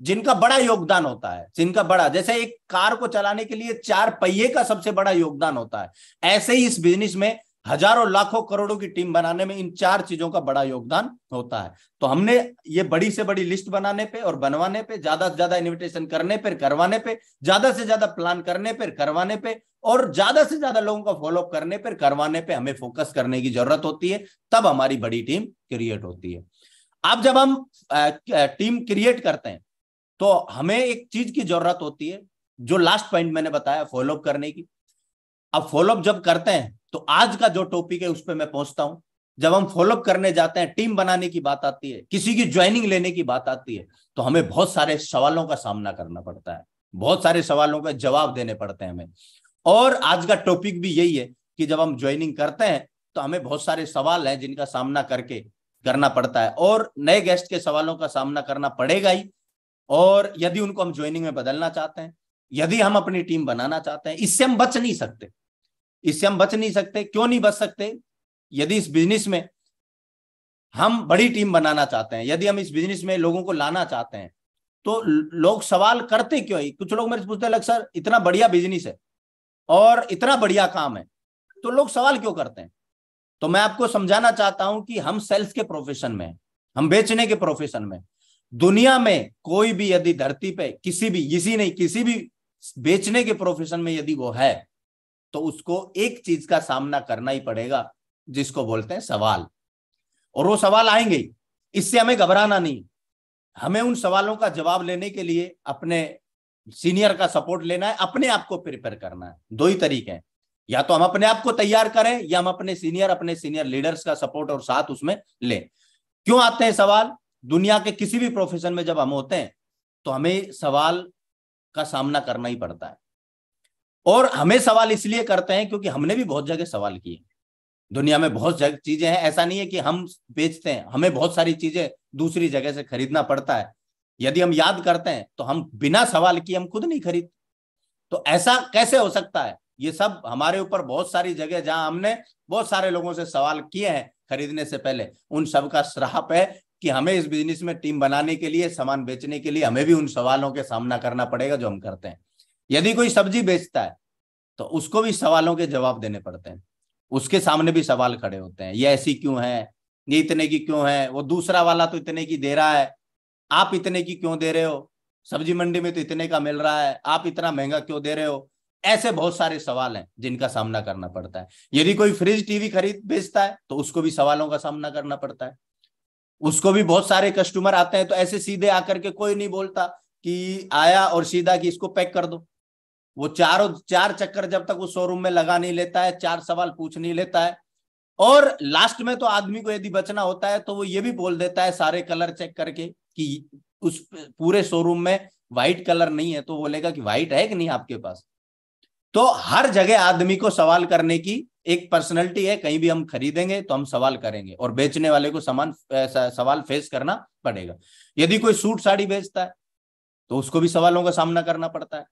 जिनका बड़ा योगदान होता है, जिनका बड़ा, जैसे एक कार को चलाने के लिए चार पहिए का सबसे बड़ा योगदान होता है। ऐसे ही इस बिज़नेस में हज़ारों लाखों करोड़ों की टीम बनाने में इन चार चीज़ों का बड़ा योगदान होता है। तो हमने ये बड़ी से बड़ी लिस्ट बनाने पे और बनवाने पे, ज़्यादा से ज़्यादा इन्विटेशन करने पर करवाने पे, ज़्यादा से ज़्यादा प्लान करने पर करवाने पे और ज़्यादा से ज़्यादा लोगों का फॉलोअप करने पर करवाने पे हमें फोकस करने की ज़रूरत होती है। तब हमारी बड़ी टीम क्रिएट होती है। अब जब हम टीम क्रिएट करते हैं तो हमें एक चीज़ की ज़रूरत होती है, जो लास्ट पॉइंट मैंने बताया फॉलोअप करने की। अब फॉलोअप जब करते हैं तो आज का जो टॉपिक है, उस पर मैं पहुँचता हूँ। जब हम फॉलोअप करने जाते हैं टीम बनाने की बात आती है, किसी की ज्वाइनिंग लेने की बात आती है तो हमें बहुत सारे सवालों का सामना करना पड़ता है। बहुत सारे सवालों का जवाब देने पड़ते हैं हमें। और आज का टॉपिक भी यही है कि जब हम ज्वाइनिंग करते हैं तो हमें बहुत सारे सवाल हैं जिनका सामना करके करना पड़ता है। और नए गेस्ट के सवालों का सामना करना पड़ेगा ही। और यदि उनको हम ज्वाइनिंग में बदलना चाहते हैं, यदि हम अपनी टीम बनाना चाहते हैं, इससे हम बच नहीं सकते। इससे हम बच नहीं सकते। क्यों नहीं बच सकते? यदि इस बिज़नेस में हम बड़ी टीम बनाना चाहते हैं, यदि हम इस बिज़नेस में लोगों को लाना चाहते हैं तो लोग सवाल करते क्यों है? कुछ लोग मेरे से पूछते हैं सर, इतना बढ़िया बिज़नेस है और इतना बढ़िया काम है। तो लोग सवाल क्यों करते हैं? तो मैं आपको समझाना चाहता हूँ कि हम सेल्स के प्रोफेशन में हम बेचने के प्रोफेशन में दुनिया में कोई भी यदि धरती पे किसी भी, इसी नहीं, किसी भी बेचने के प्रोफेशन में यदि वो है तो उसको एक चीज़ का सामना करना ही पड़ेगा, जिसको बोलते हैं सवाल। और वो सवाल आएँगे, इससे हमें घबराना नहीं। हमें उन सवालों का जवाब लेने के लिए अपने सीनियर का सपोर्ट लेना है, अपने आप को प्रिपेयर करना है। दो ही तरीके हैं। या तो हम अपने आप को तैयार करें, या हम अपने सीनियर अपने सीनियर लीडर्स का सपोर्ट और साथ उसमें लें। क्यों आते हैं सवाल? दुनिया के किसी भी प्रोफेशन में जब हम होते हैं तो हमें सवाल का सामना करना ही पड़ता है। और हमें सवाल इसलिए करते हैं क्योंकि हमने भी बहुत जगह सवाल किए दुनिया में बहुत जगह चीज़ें हैं, ऐसा नहीं है कि हम बेचते हैं, हमें बहुत सारी चीज़ें दूसरी जगह से खरीदना पड़ता है। यदि हम याद करते हैं तो हम बिना सवाल किए हम खुद नहीं खरीद तो ऐसा कैसे हो सकता है? ये सब हमारे ऊपर बहुत सारी जगह जहाँ हमने बहुत सारे लोगों से सवाल किए हैं खरीदने से पहले, उन सब का श्राप है कि हमें इस बिज़नेस में टीम बनाने के लिए, सामान बेचने के लिए हमें भी उन सवालों के सामना करना पड़ेगा जो हम करते हैं। यदि कोई सब्ज़ी बेचता है तो उसको भी सवालों के जवाब देने पड़ते हैं। उसके सामने भी सवाल खड़े होते हैं, ये ऐसी क्यों है? ये इतने की क्यों है? वो दूसरा वाला तो इतने की दे रहा है। आप इतने की क्यों दे रहे हो? सब्ज़ी मंडी में तो इतने का मिल रहा है, आप इतना महँगा क्यों दे रहे हो? ऐसे बहुत सारे सवाल हैं जिनका सामना करना पड़ता है। यदि कोई फ्रिज टीवी खरीद, बेचता है तो उसको भी सवालों का सामना करना पड़ता है। उसको भी बहुत सारे कस्टमर आते हैं तो ऐसे सीधे आकर के कोई नहीं बोलता कि आया और सीधा कि इसको पैक कर दो। वो चारों, चार चक्कर जब तक वो शोरूम में लगा नहीं लेता है, चार सवाल पूछ नहीं लेता है। और लास्ट में तो आदमी को यदि बचना होता है तो वो ये भी बोल देता है सारे कलर चेक करके कि उस पूरे शोरूम में व्हाइट कलर नहीं है तो बोलेगा कि व्हाइट है कि नहीं आपके पास? तो हर जगह आदमी को सवाल करने की एक पर्सनैलिटी है, कहीं भी हम खरीदेंगे तो हम सवाल करेंगे और बेचने वाले को समान सवाल फेस करना पड़ेगा। यदि कोई सूट साड़ी बेचता है तो उसको भी सवालों का सामना करना पड़ता है।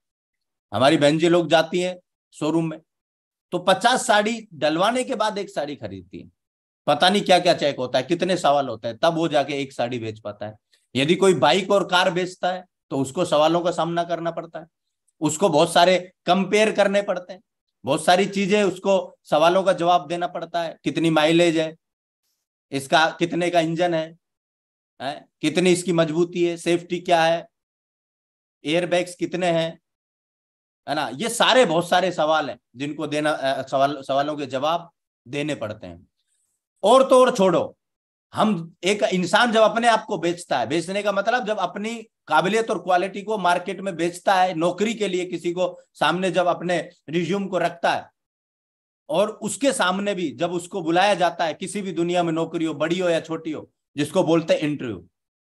हमारी बहन जी लोग जाती है शोरूम में। तो पचास साड़ी डलवाने के बाद एक साड़ी खरीदती है। पता नहीं क्या क्या चेक होता है कितने सवाल होता है तब वो जाके एक साड़ी बेच पाता है। यदि कोई बाइक और कार बेचता है तो उसको सवालों का सामना करना पड़ता है। उसको बहुत सारे कंपेयर करने पड़ते हैं। बहुत सारी चीज़ें उसको सवालों का जवाब देना पड़ता है कितनी माइलेज है इसका कितने का इंजन है, है? कितनी इसकी मजबूती है सेफ्टी क्या है एयरबैग्स कितने हैं है ना? ये सारे बहुत सारे सवाल हैं जिनको देना सवाल, सवालों के जवाब देने पड़ते हैं। और तो और छोड़ो, हम एक इंसान जब अपने आप को बेचता है, बेचने का मतलब जब अपनी काबिलियत और क्वालिटी को मार्केट में बेचता है, नौकरी के लिए किसी को सामने जब अपने रिज्यूम को रखता है, और उसके सामने भी जब उसको बुलाया जाता है, किसी भी दुनिया में नौकरी हो, बड़ी हो या छोटी हो, जिसको बोलते हैं इंटरव्यू,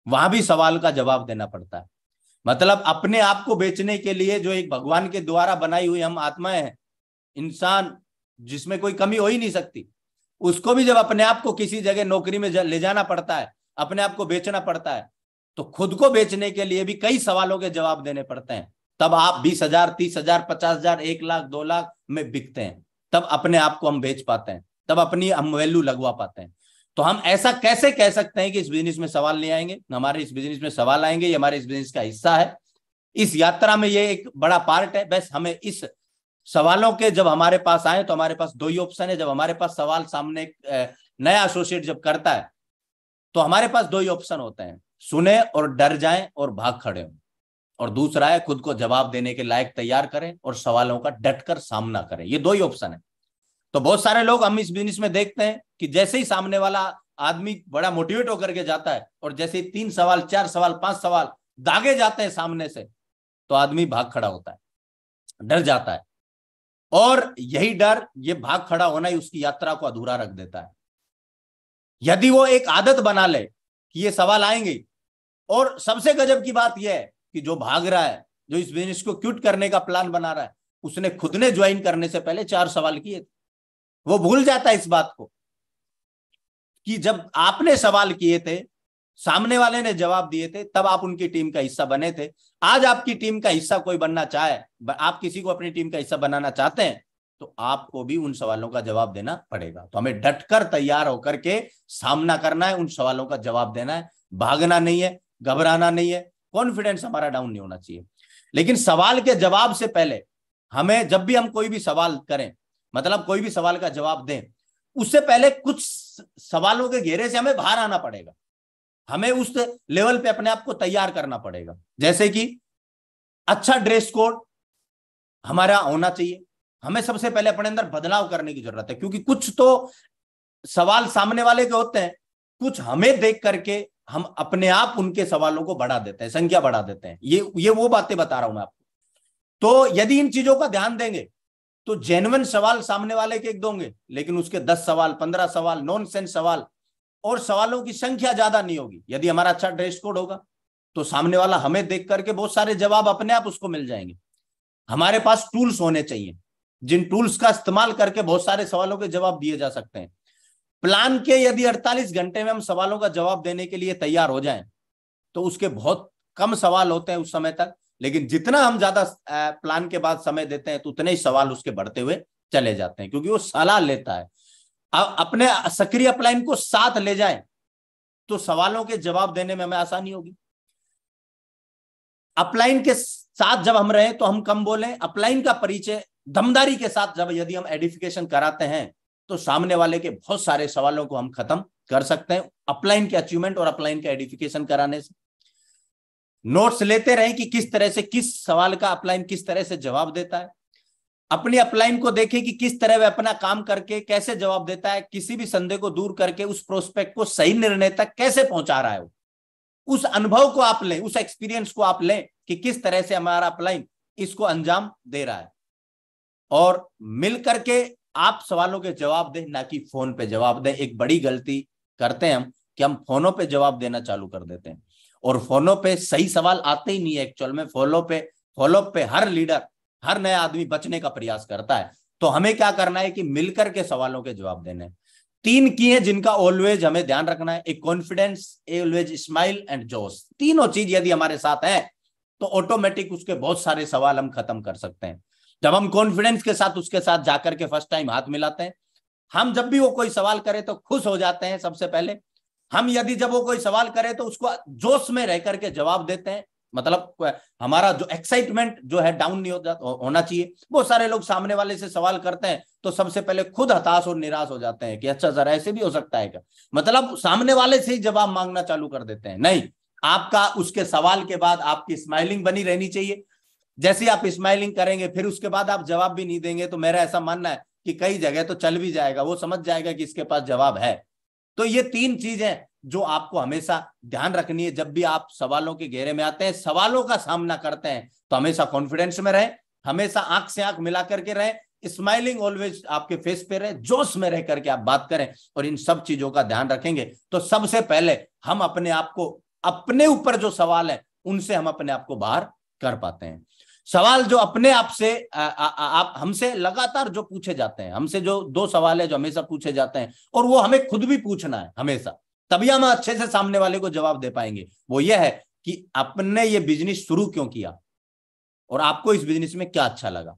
वहाँ भी सवाल का जवाब देना पड़ता है। मतलब अपने आप को बेचने के लिए जो एक भगवान के द्वारा बनाई हुई हम आत्माएँ हैं, इंसान जिसमें कोई कमी हो ही नहीं सकती। उसको भी जब अपने आप को किसी जगह नौकरी में ले जाना पड़ता है, अपने आप को बेचना पड़ता है तो खुद को बेचने के लिए भी कई सवालों के जवाब देने पड़ते हैं। तब आप बीस हज़ार, तीस हज़ार, पचास हज़ार, एक लाख, दो लाख में बिकते हैं। तब अपने आप को हम बेच पाते हैं। तब अपनी हम वैल्यू लगवा पाते हैं। तो हम ऐसा कैसे कह सकते हैं कि इस बिज़नेस में सवाल नहीं आएँगे? हमारे इस बिज़नेस में सवाल आएँगे, ये हमारे इस बिज़नेस का हिस्सा है। इस यात्रा में ये एक बड़ा पार्ट है। बस हमें इस सवालों के जब हमारे पास आए तो हमारे पास दो ही ऑप्शन है। जब हमारे पास सवाल सामने नया एसोसिएट जब करता है तो हमारे पास दो ही ऑप्शन होते हैं। सुने और डर जाएँ और भाग खड़े हो। और दूसरा है, खुद को जवाब देने के लायक तैयार करें और सवालों का डटकर सामना करें। ये दो ही ऑप्शन है। तो बहुत सारे लोग हम इस बिज़नेस में देखते हैं कि जैसे ही सामने वाला आदमी बड़ा मोटिवेट होकर के जाता है और जैसे ही तीन सवाल, चार सवाल, पाँच सवाल दागे जाते हैं सामने से तो आदमी भाग खड़ा होता है, डर जाता है। और यही डर, ये भाग खड़ा होना ही उसकी यात्रा को अधूरा रख देता है। यदि वो एक आदत बना ले कि ये सवाल आएँगे, और सबसे गजब की बात यह है कि जो भाग रहा है, जो इस बिज़नेस को क्यूट करने का प्लान बना रहा है, उसने खुद ने ज्वाइन करने से पहले चार सवाल किए थे। वो भूल जाता है इस बात को कि जब आपने सवाल किए थे, सामने वाले ने जवाब दिए थे, तब आप उनकी टीम का हिस्सा बने थे। आज आपकी टीम का हिस्सा कोई बनना चाहे आप किसी को अपनी टीम का हिस्सा बनाना चाहते हैं तो आपको भी उन सवालों का जवाब देना पड़ेगा। तो हमें डटकर तैयार होकर के सामना करना है, उन सवालों का जवाब देना है। भागना नहीं है, घबराना नहीं है, कॉन्फिडेंस हमारा डाउन नहीं होना चाहिए। लेकिन सवाल के जवाब से पहले हमें, जब भी हम कोई भी सवाल करें मतलब कोई भी सवाल का जवाब दें, उससे पहले कुछ सवालों के घेरे से हमें बाहर आना पड़ेगा। हमें उस लेवल पे अपने आप को तैयार करना पड़ेगा। जैसे कि अच्छा ड्रेस कोड हमारा होना चाहिए। हमें सबसे पहले अपने अंदर बदलाव करने की ज़रूरत है, क्योंकि कुछ तो सवाल सामने वाले के होते हैं, कुछ हमें देख करके हम अपने आप उनके सवालों को बढ़ा देते हैं, संख्या बढ़ा देते हैं। ये ये वो बातें बता रहा हूँ मैं आपको। तो यदि इन चीज़ों का ध्यान देंगे तो जेनवन सवाल सामने वाले के एक दोगे, लेकिन उसके दस सवाल, पंद्रह सवाल नॉन सवाल, और सवालों की संख्या ज़्यादा नहीं होगी। यदि हमारा अच्छा ड्रेस कोड होगा तो सामने वाला हमें देख करके बहुत सारे जवाब अपने आप उसको मिल जाएँगे। हमारे पास टूल्स होने चाहिए, जिन टूल्स का इस्तेमाल करके बहुत सारे सवालों के जवाब दिए जा सकते हैं। प्लान के यदि 48 घंटे में हम सवालों का जवाब देने के लिए तैयार हो जाएँ तो उसके बहुत कम सवाल होते हैं उस समय तक। लेकिन जितना हम ज़्यादा प्लान के बाद समय देते हैं तो उतने ही सवाल उसके बढ़ते हुए चले जाते हैं, क्योंकि वो सलाह लेता है। अब अपने सक्रिय अपलाइन को साथ ले जाए तो सवालों के जवाब देने में हमें आसानी होगी। अपलाइन के साथ जब हम रहे तो हम कम बोले। अपलाइन का परिचय, दमदारी के साथ जब यदि हम एडिफिकेशन कराते हैं तो सामने वाले के बहुत सारे सवालों को हम खत्म कर सकते हैं, अपलाइन के अचीवमेंट और अपलाइन का एडिफिकेशन कराने से। नोट्स लेते रहे कि किस तरह से, किस सवाल का अपलाइन किस तरह से जवाब देता है। अपनी अपलाइन को देखें कि किस तरह वह अपना काम करके कैसे जवाब देता है। किसी भी संदेह को दूर करके, उस प्रोस्पेक्ट को सही निर्णय तक कैसे पहुँचा रहा है वो। उस अनुभव को आप लें, उस एक्सपीरियंस को आप लें कि किस तरह से हमारा अपलाइन इसको अंजाम दे रहा है। और मिल करके आप सवालों के जवाब दें, ना कि फ़ोन पे जवाब दें। एक बड़ी गलती करते हैं हम कि हम फोनों पे जवाब देना चालू कर देते हैं। और फोनों पे सही सवाल आते ही नहीं है एक्चुअल में। फॉलो पे फॉलो पे हर लीडर हर नया आदमी बचने का प्रयास करता है। तो हमें क्या करना है कि मिलकर के सवालों के जवाब देने तीन की है जिनका ऑलवेज हमें ध्यान रखना है, एक कॉन्फिडेंस ऑलवेज स्माइल एंड जोश तीनों चीज़ यदि हमारे साथ है तो ऑटोमेटिक उसके बहुत सारे सवाल हम खत्म कर सकते हैं। जब हम कॉन्फिडेंस के साथ, उसके साथ जाकर के फ़र्स्ट टाइम हाथ मिलाते हैं, हम जब भी वो कोई सवाल करे तो खुश हो जाते हैं सबसे पहले। हम यदि जब वो कोई सवाल करे तो उसको जोश में रह करके जवाब देते हैं। मतलब हमारा जो एक्साइटमेंट जो है डाउन नहीं हो जाता होना चाहिए। बहुत सारे लोग सामने वाले से सवाल करते हैं तो सबसे पहले खुद हताश और निराश हो जाते हैं कि अच्छा सर ऐसे भी हो सकता है क्या? मतलब सामने वाले से ही जवाब मांगना चालू कर देते हैं। नहीं, आपका, उसके सवाल के बाद आपकी स्माइलिंग बनी रहनी चाहिए। जैसे आप स्माइलिंग करेंगे, फिर उसके बाद आप जवाब भी नहीं देंगे तो मेरा ऐसा मानना है कि कई जगह तो चल भी जाएगा, वो समझ जाएगा कि इसके पास जवाब है। तो ये तीन चीज़ें जो आपको हमेशा ध्यान रखनी है। जब भी आप सवालों के घेरे में आते हैं, सवालों का सामना करते हैं तो हमेशा कॉन्फिडेंस में रहे, हमेशा आँख से आँख मिला करके रहे स्माइलिंग ऑलवेज आपके फेस पे रहे, जोश में रह करके आप बात करें और इन सब चीज़ों का ध्यान रखेंगे। तो सबसे पहले हम अपने आप को, अपने ऊपर जो सवाल है, उनसे हम अपने आप को बाहर कर पाते हैं। सवाल जो अपने आप से आप, हमसे लगातार जो पूछे जाते हैं, हमसे जो दो सवाल है जो हमेशा पूछे जाते हैं, और वो हमें खुद भी पूछना है हमेशा, तभी हम अच्छे से सामने वाले को जवाब दे पाएँगे। वो ये है कि आपने ये बिज़नेस शुरू क्यों किया? और आपको इस बिज़नेस में क्या अच्छा लगा?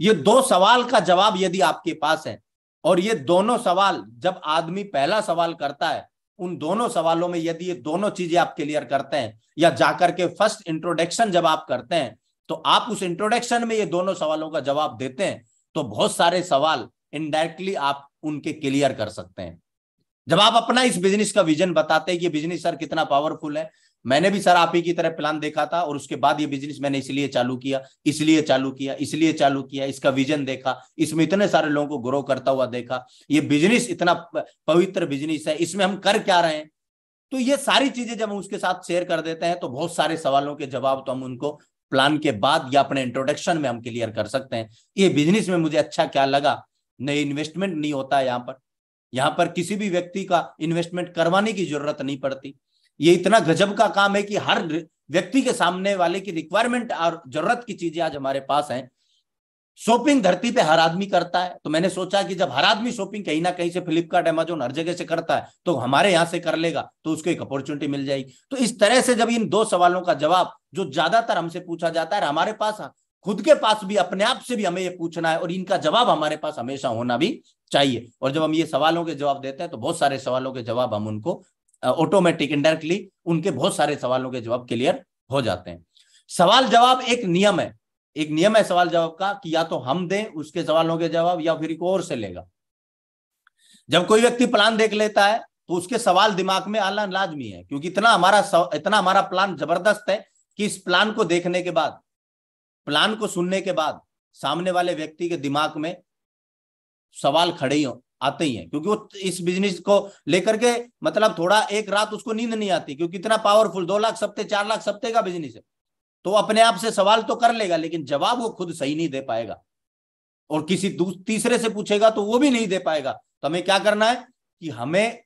ये दो सवाल का जवाब यदि आपके पास है, और ये दोनों सवाल, जब आदमी पहला सवाल करता है, उन दोनों सवालों में यदि ये दोनों चीज़ें आप क्लियर करते हैं, या जाकर के फ़र्स्ट इंट्रोडक्शन जब आप करते हैं तो आप उस इंट्रोडक्शन में ये दोनों सवालों का जवाब देते हैं तो बहुत सारे सवाल इनडायरेक्टली आप उनके क्लियर कर सकते हैं। जब आप अपना इस बिज़नेस का विजन बताते हैं कि बिज़नेस सर कितना पावरफुल है, मैंने भी सर आप ही की तरह प्लान देखा था और उसके बाद ये बिज़नेस मैंने इसलिए चालू किया, इसलिए चालू किया, इसलिए चालू किया, इसका विजन देखा, इसमें इतने सारे लोगों को ग्रो करता हुआ देखा, ये बिज़नेस इतना पवित्र बिज़नेस है, इसमें हम कर क्या रहे हैं? तो ये सारी चीज़ें जब हम उसके साथ शेयर कर देते हैं तो बहुत सारे सवालों के जवाब तो हम उनको प्लान के बाद या अपने इंट्रोडक्शन में हम क्लियर कर सकते हैं। ये बिज़नेस में मुझे अच्छा क्या लगा? नहीं इन्वेस्टमेंट नहीं होता है यहाँ पर। यहाँ पर किसी भी व्यक्ति का इन्वेस्टमेंट करवाने की ज़रूरत नहीं पड़ती। ये इतना गजब का काम है कि हर व्यक्ति के सामने वाले की रिक्वायरमेंट और ज़रूरत की चीज़ें आज हमारे पास हैं। शॉपिंग धरती पे हर आदमी करता है। तो मैंने सोचा कि जब हर आदमी शॉपिंग कहीं ना कहीं से फ्लिपकार्ट, अमेजोन हर जगह से करता है तो हमारे यहाँ से कर लेगा तो उसको एक अपॉर्चुनिटी मिल जाएगी। तो इस तरह से जब इन दो सवालों का जवाब, जो ज़्यादातर हमसे पूछा जाता है हमारे पास, खुद के पास भी, अपने आप से भी हमें ये पूछना है और इनका जवाब हमारे पास हमेशा होना भी चाहिए। और जब हम ये सवालों के जवाब देते हैं तो बहुत सारे सवालों के जवाब हम उनको ऑटोमेटिक इनडायरेक्टली उनके बहुत सारे सवालों के जवाब क्लियर हो जाते हैं। सवाल जवाब एक नियम है। एक नियम है सवाल जवाब का कि या तो हम दें उसके सवालों के जवाब या फिर एक और से लेगा। जब कोई व्यक्ति प्लान देख लेता है तो उसके सवाल दिमाग में आना लाजमी है क्योंकि इतना हमारा सव, इतना हमारा प्लान ज़बरदस्त है कि इस प्लान को देखने के बाद प्लान को सुनने के बाद सामने वाले व्यक्ति के दिमाग में सवाल खड़े ही आते ही हैं क्योंकि वो इस बिज़नेस को लेकर के मतलब थोड़ा एक रात उसको नींद नहीं आती क्योंकि इतना पावरफुल दो लाख सप्ते चार लाख सप्ते का बिज़नेस है। तो अपने आप से सवाल तो कर लेगा, लेकिन जवाब वो खुद सही नहीं दे पाएगा। और किसी तीसरे से पूछेगा तो वो भी नहीं दे पाएगा। तो हमें क्या करना है कि हमें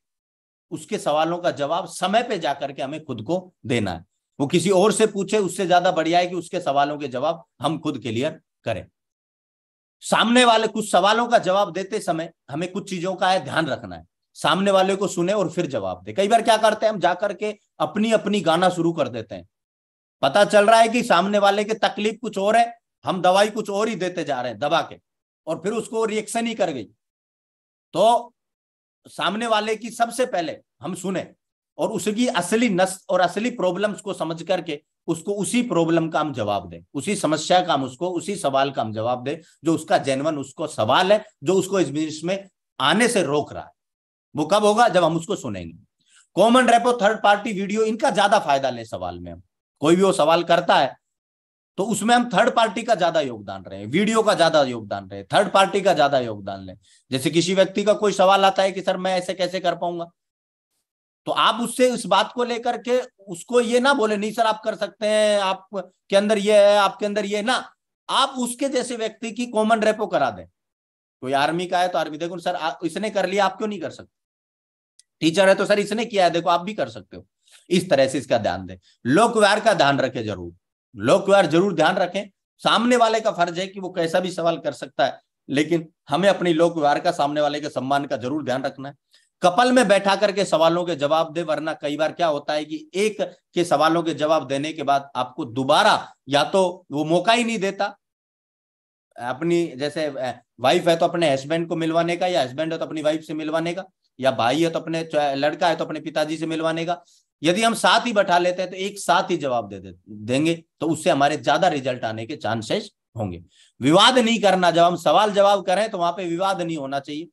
उसके सवालों का जवाब समय पे जाकर के हमें खुद को देना है। वो किसी और से पूछे, उससे ज़्यादा बढ़िया है कि उसके सवालों के जवाब हम खुद क्लियर करें। सामने वाले, कुछ सवालों का जवाब देते समय हमें कुछ चीज़ों का है, ध्यान रखना है। सामने वाले को सुने और फिर जवाब दे। कई बार क्या करते हैं, हम जाकर के अपनी अपनी गाना शुरू कर देते हैं। पता चल रहा है कि सामने वाले के तकलीफ़ कुछ और है, हम दवाई कुछ और ही देते जा रहे हैं दबा के, और फिर उसको रिएक्शन ही कर गई। तो सामने वाले की सबसे पहले हम सुने, और उसकी असली नस, और असली प्रॉब्लम्स को समझ करके उसको उसी प्रॉब्लम का हम जवाब दें, उसी समस्या का हम उसको, उसी सवाल का हम जवाब दें, जो उसका जेनवन उसको सवाल है, जो उसको इस बिज़नेस में आने से रोक रहा है। वो कब होगा? जब हम उसको सुनेंगे। Common repo third party video इनका ज़्यादा फ़ायदा ले सवाल में हम। कोई भी वो सवाल करता है तो उसमें हम थर्ड पार्टी का ज़्यादा योगदान रहे वीडियो का ज़्यादा योगदान रहे थर्ड पार्टी का ज़्यादा योगदान लें। जैसे किसी व्यक्ति का कोई सवाल आता है कि, सर, मैं ऐसे कैसे कर पाऊँगा? तो आप उससे इस बात को लेकर के उसको ये ना बोले, नहीं सर, आप कर सकते हैं आप के अंदर ये है, आपके अंदर ये ना, आप उसके जैसे व्यक्ति की कॉमन रेपो करा दें। कोई आर्मी का है तो आर्मी देखो, सर इसने कर लिया, आप क्यों नहीं कर सकते? टीचर है तो सर, इसने किया है, देखो, आप भी कर सकते हो। इस तरह से इसका ध्यान दें। लोक व्यवहार का ध्यान रखें ज़रूर। लोक व्यवहार ज़रूर ध्यान रखें। सामने वाले का फ़र्ज़ है कि वो कैसा भी सवाल कर सकता है, लेकिन हमें अपनी लोक व्यवहार का, सामने वाले के सम्मान का ज़रूर ध्यान रखना है। कपल में बैठा करके सवालों के जवाब दे, वरना कई बार क्या होता है कि एक के सवालों के जवाब देने के बाद आपको दोबारा या तो वो मौका ही नहीं देता। अपनी, जैसे वाइफ है तो अपने हस्बैंड को मिलवाने का, या हस्बैंड है तो अपनी वाइफ से मिलवाने का, या भाई है तो अपने लड़का है तो अपने पिताजी से मिलवाने का। यदि हम साथ ही बैठा लेते हैं तो एक साथ ही जवाब दे दे, देंगे तो उससे हमारे ज़्यादा रिज़ल्ट आने के चांसेस होंगे। विवाद नहीं करना, जब हम सवाल जवाब करें तो वहाँ पे विवाद नहीं होना चाहिए।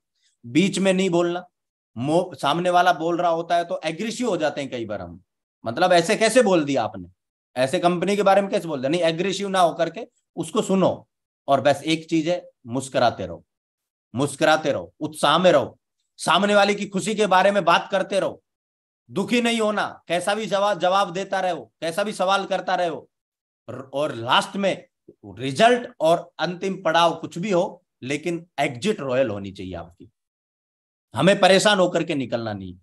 बीच में नहीं बोलना। सामने वाला बोल रहा होता है तो एग्रेसिव हो जाते हैं कई बार हम। मतलब ऐसे कैसे बोल दिया आपने? ऐसे कंपनी के बारे में कैसे बोल दिया? नहीं एग्रेसिव ना होकर के उसको सुनो और बस एक चीज़ है, मुस्कुराते रहो। मुस्कुराते रहो, उत्साह में रहो। सामने वाले की खुशी के बारे में बात करते रहो। दुखी नहीं होना, कैसा भी जवाब जवाब देता रहो, कैसा भी सवाल करता रहो, और लास्ट में रिज़ल्ट और अंतिम पड़ाव कुछ भी हो, लेकिन एग्जिट रॉयल होनी चाहिए आपकी। हमें परेशान होकर के निकलना नहीं।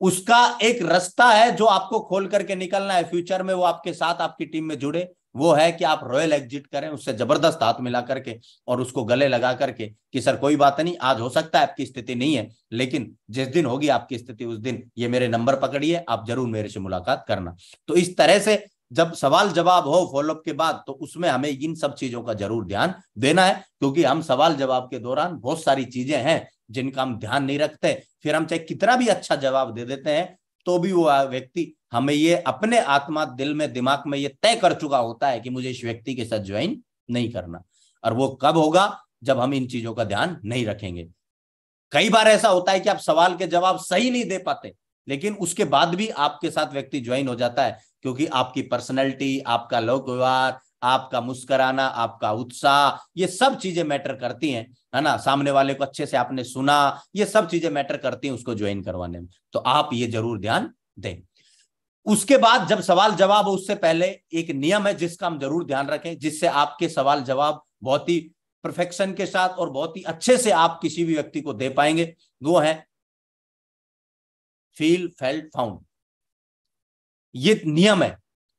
उसका एक रास्ता है जो आपको खोल करके निकलना है फ्यूचर में वो आपके साथ आपकी टीम में जुड़े। वो है कि आप रॉयल एग्जिट करें, उससे ज़बरदस्त हाथ मिला करके और उसको गले लगा करके कि, सर, कोई बात नहीं, आज हो सकता है आपकी स्थिति नहीं है, लेकिन जिस दिन होगी आपकी स्थिति, उस दिन ये मेरे नंबर पकड़िए, आप ज़रूर मेरे से मुलाकात करना। तो इस तरह से जब सवाल जवाब हो फॉलोअप के बाद तो उसमें हमें इन सब चीज़ों का ज़रूर ध्यान देना है, क्योंकि हम सवाल जवाब के दौरान बहुत सारी चीज़ें हैं जिनका हम ध्यान नहीं रखते। फिर हम चाहे कितना भी अच्छा जवाब दे देते हैं तो भी वो व्यक्ति हमें ये अपने आत्मा दिल में, दिमाग में ये तय कर चुका होता है कि मुझे इस व्यक्ति के साथ ज्वाइन नहीं करना। और वो कब होगा? जब हम इन चीज़ों का ध्यान नहीं रखेंगे। कई बार ऐसा होता है कि आप सवाल के जवाब सही नहीं दे पाते, लेकिन उसके बाद भी आपके साथ व्यक्ति ज्वाइन हो जाता है, क्योंकि आपकी पर्सनैलिटी आपका लोक व्यवहार, आपका मुस्कराना, आपका उत्साह, ये सब चीज़ें मैटर करती हैं। है ना? सामने वाले को अच्छे से आपने सुना, ये सब चीज़ें मैटर करती हैं उसको ज्वाइन करवाने में। तो आप ये ज़रूर ध्यान दें। उसके बाद जब सवाल जवाब हो, उससे पहले एक नियम है जिसका हम ज़रूर ध्यान रखें, जिससे आपके सवाल जवाब बहुत ही परफेक्शन के साथ और बहुत ही अच्छे से आप किसी भी व्यक्ति को दे पाएँगे। वो है फील फेल्ट फाउंड। ये नियम है।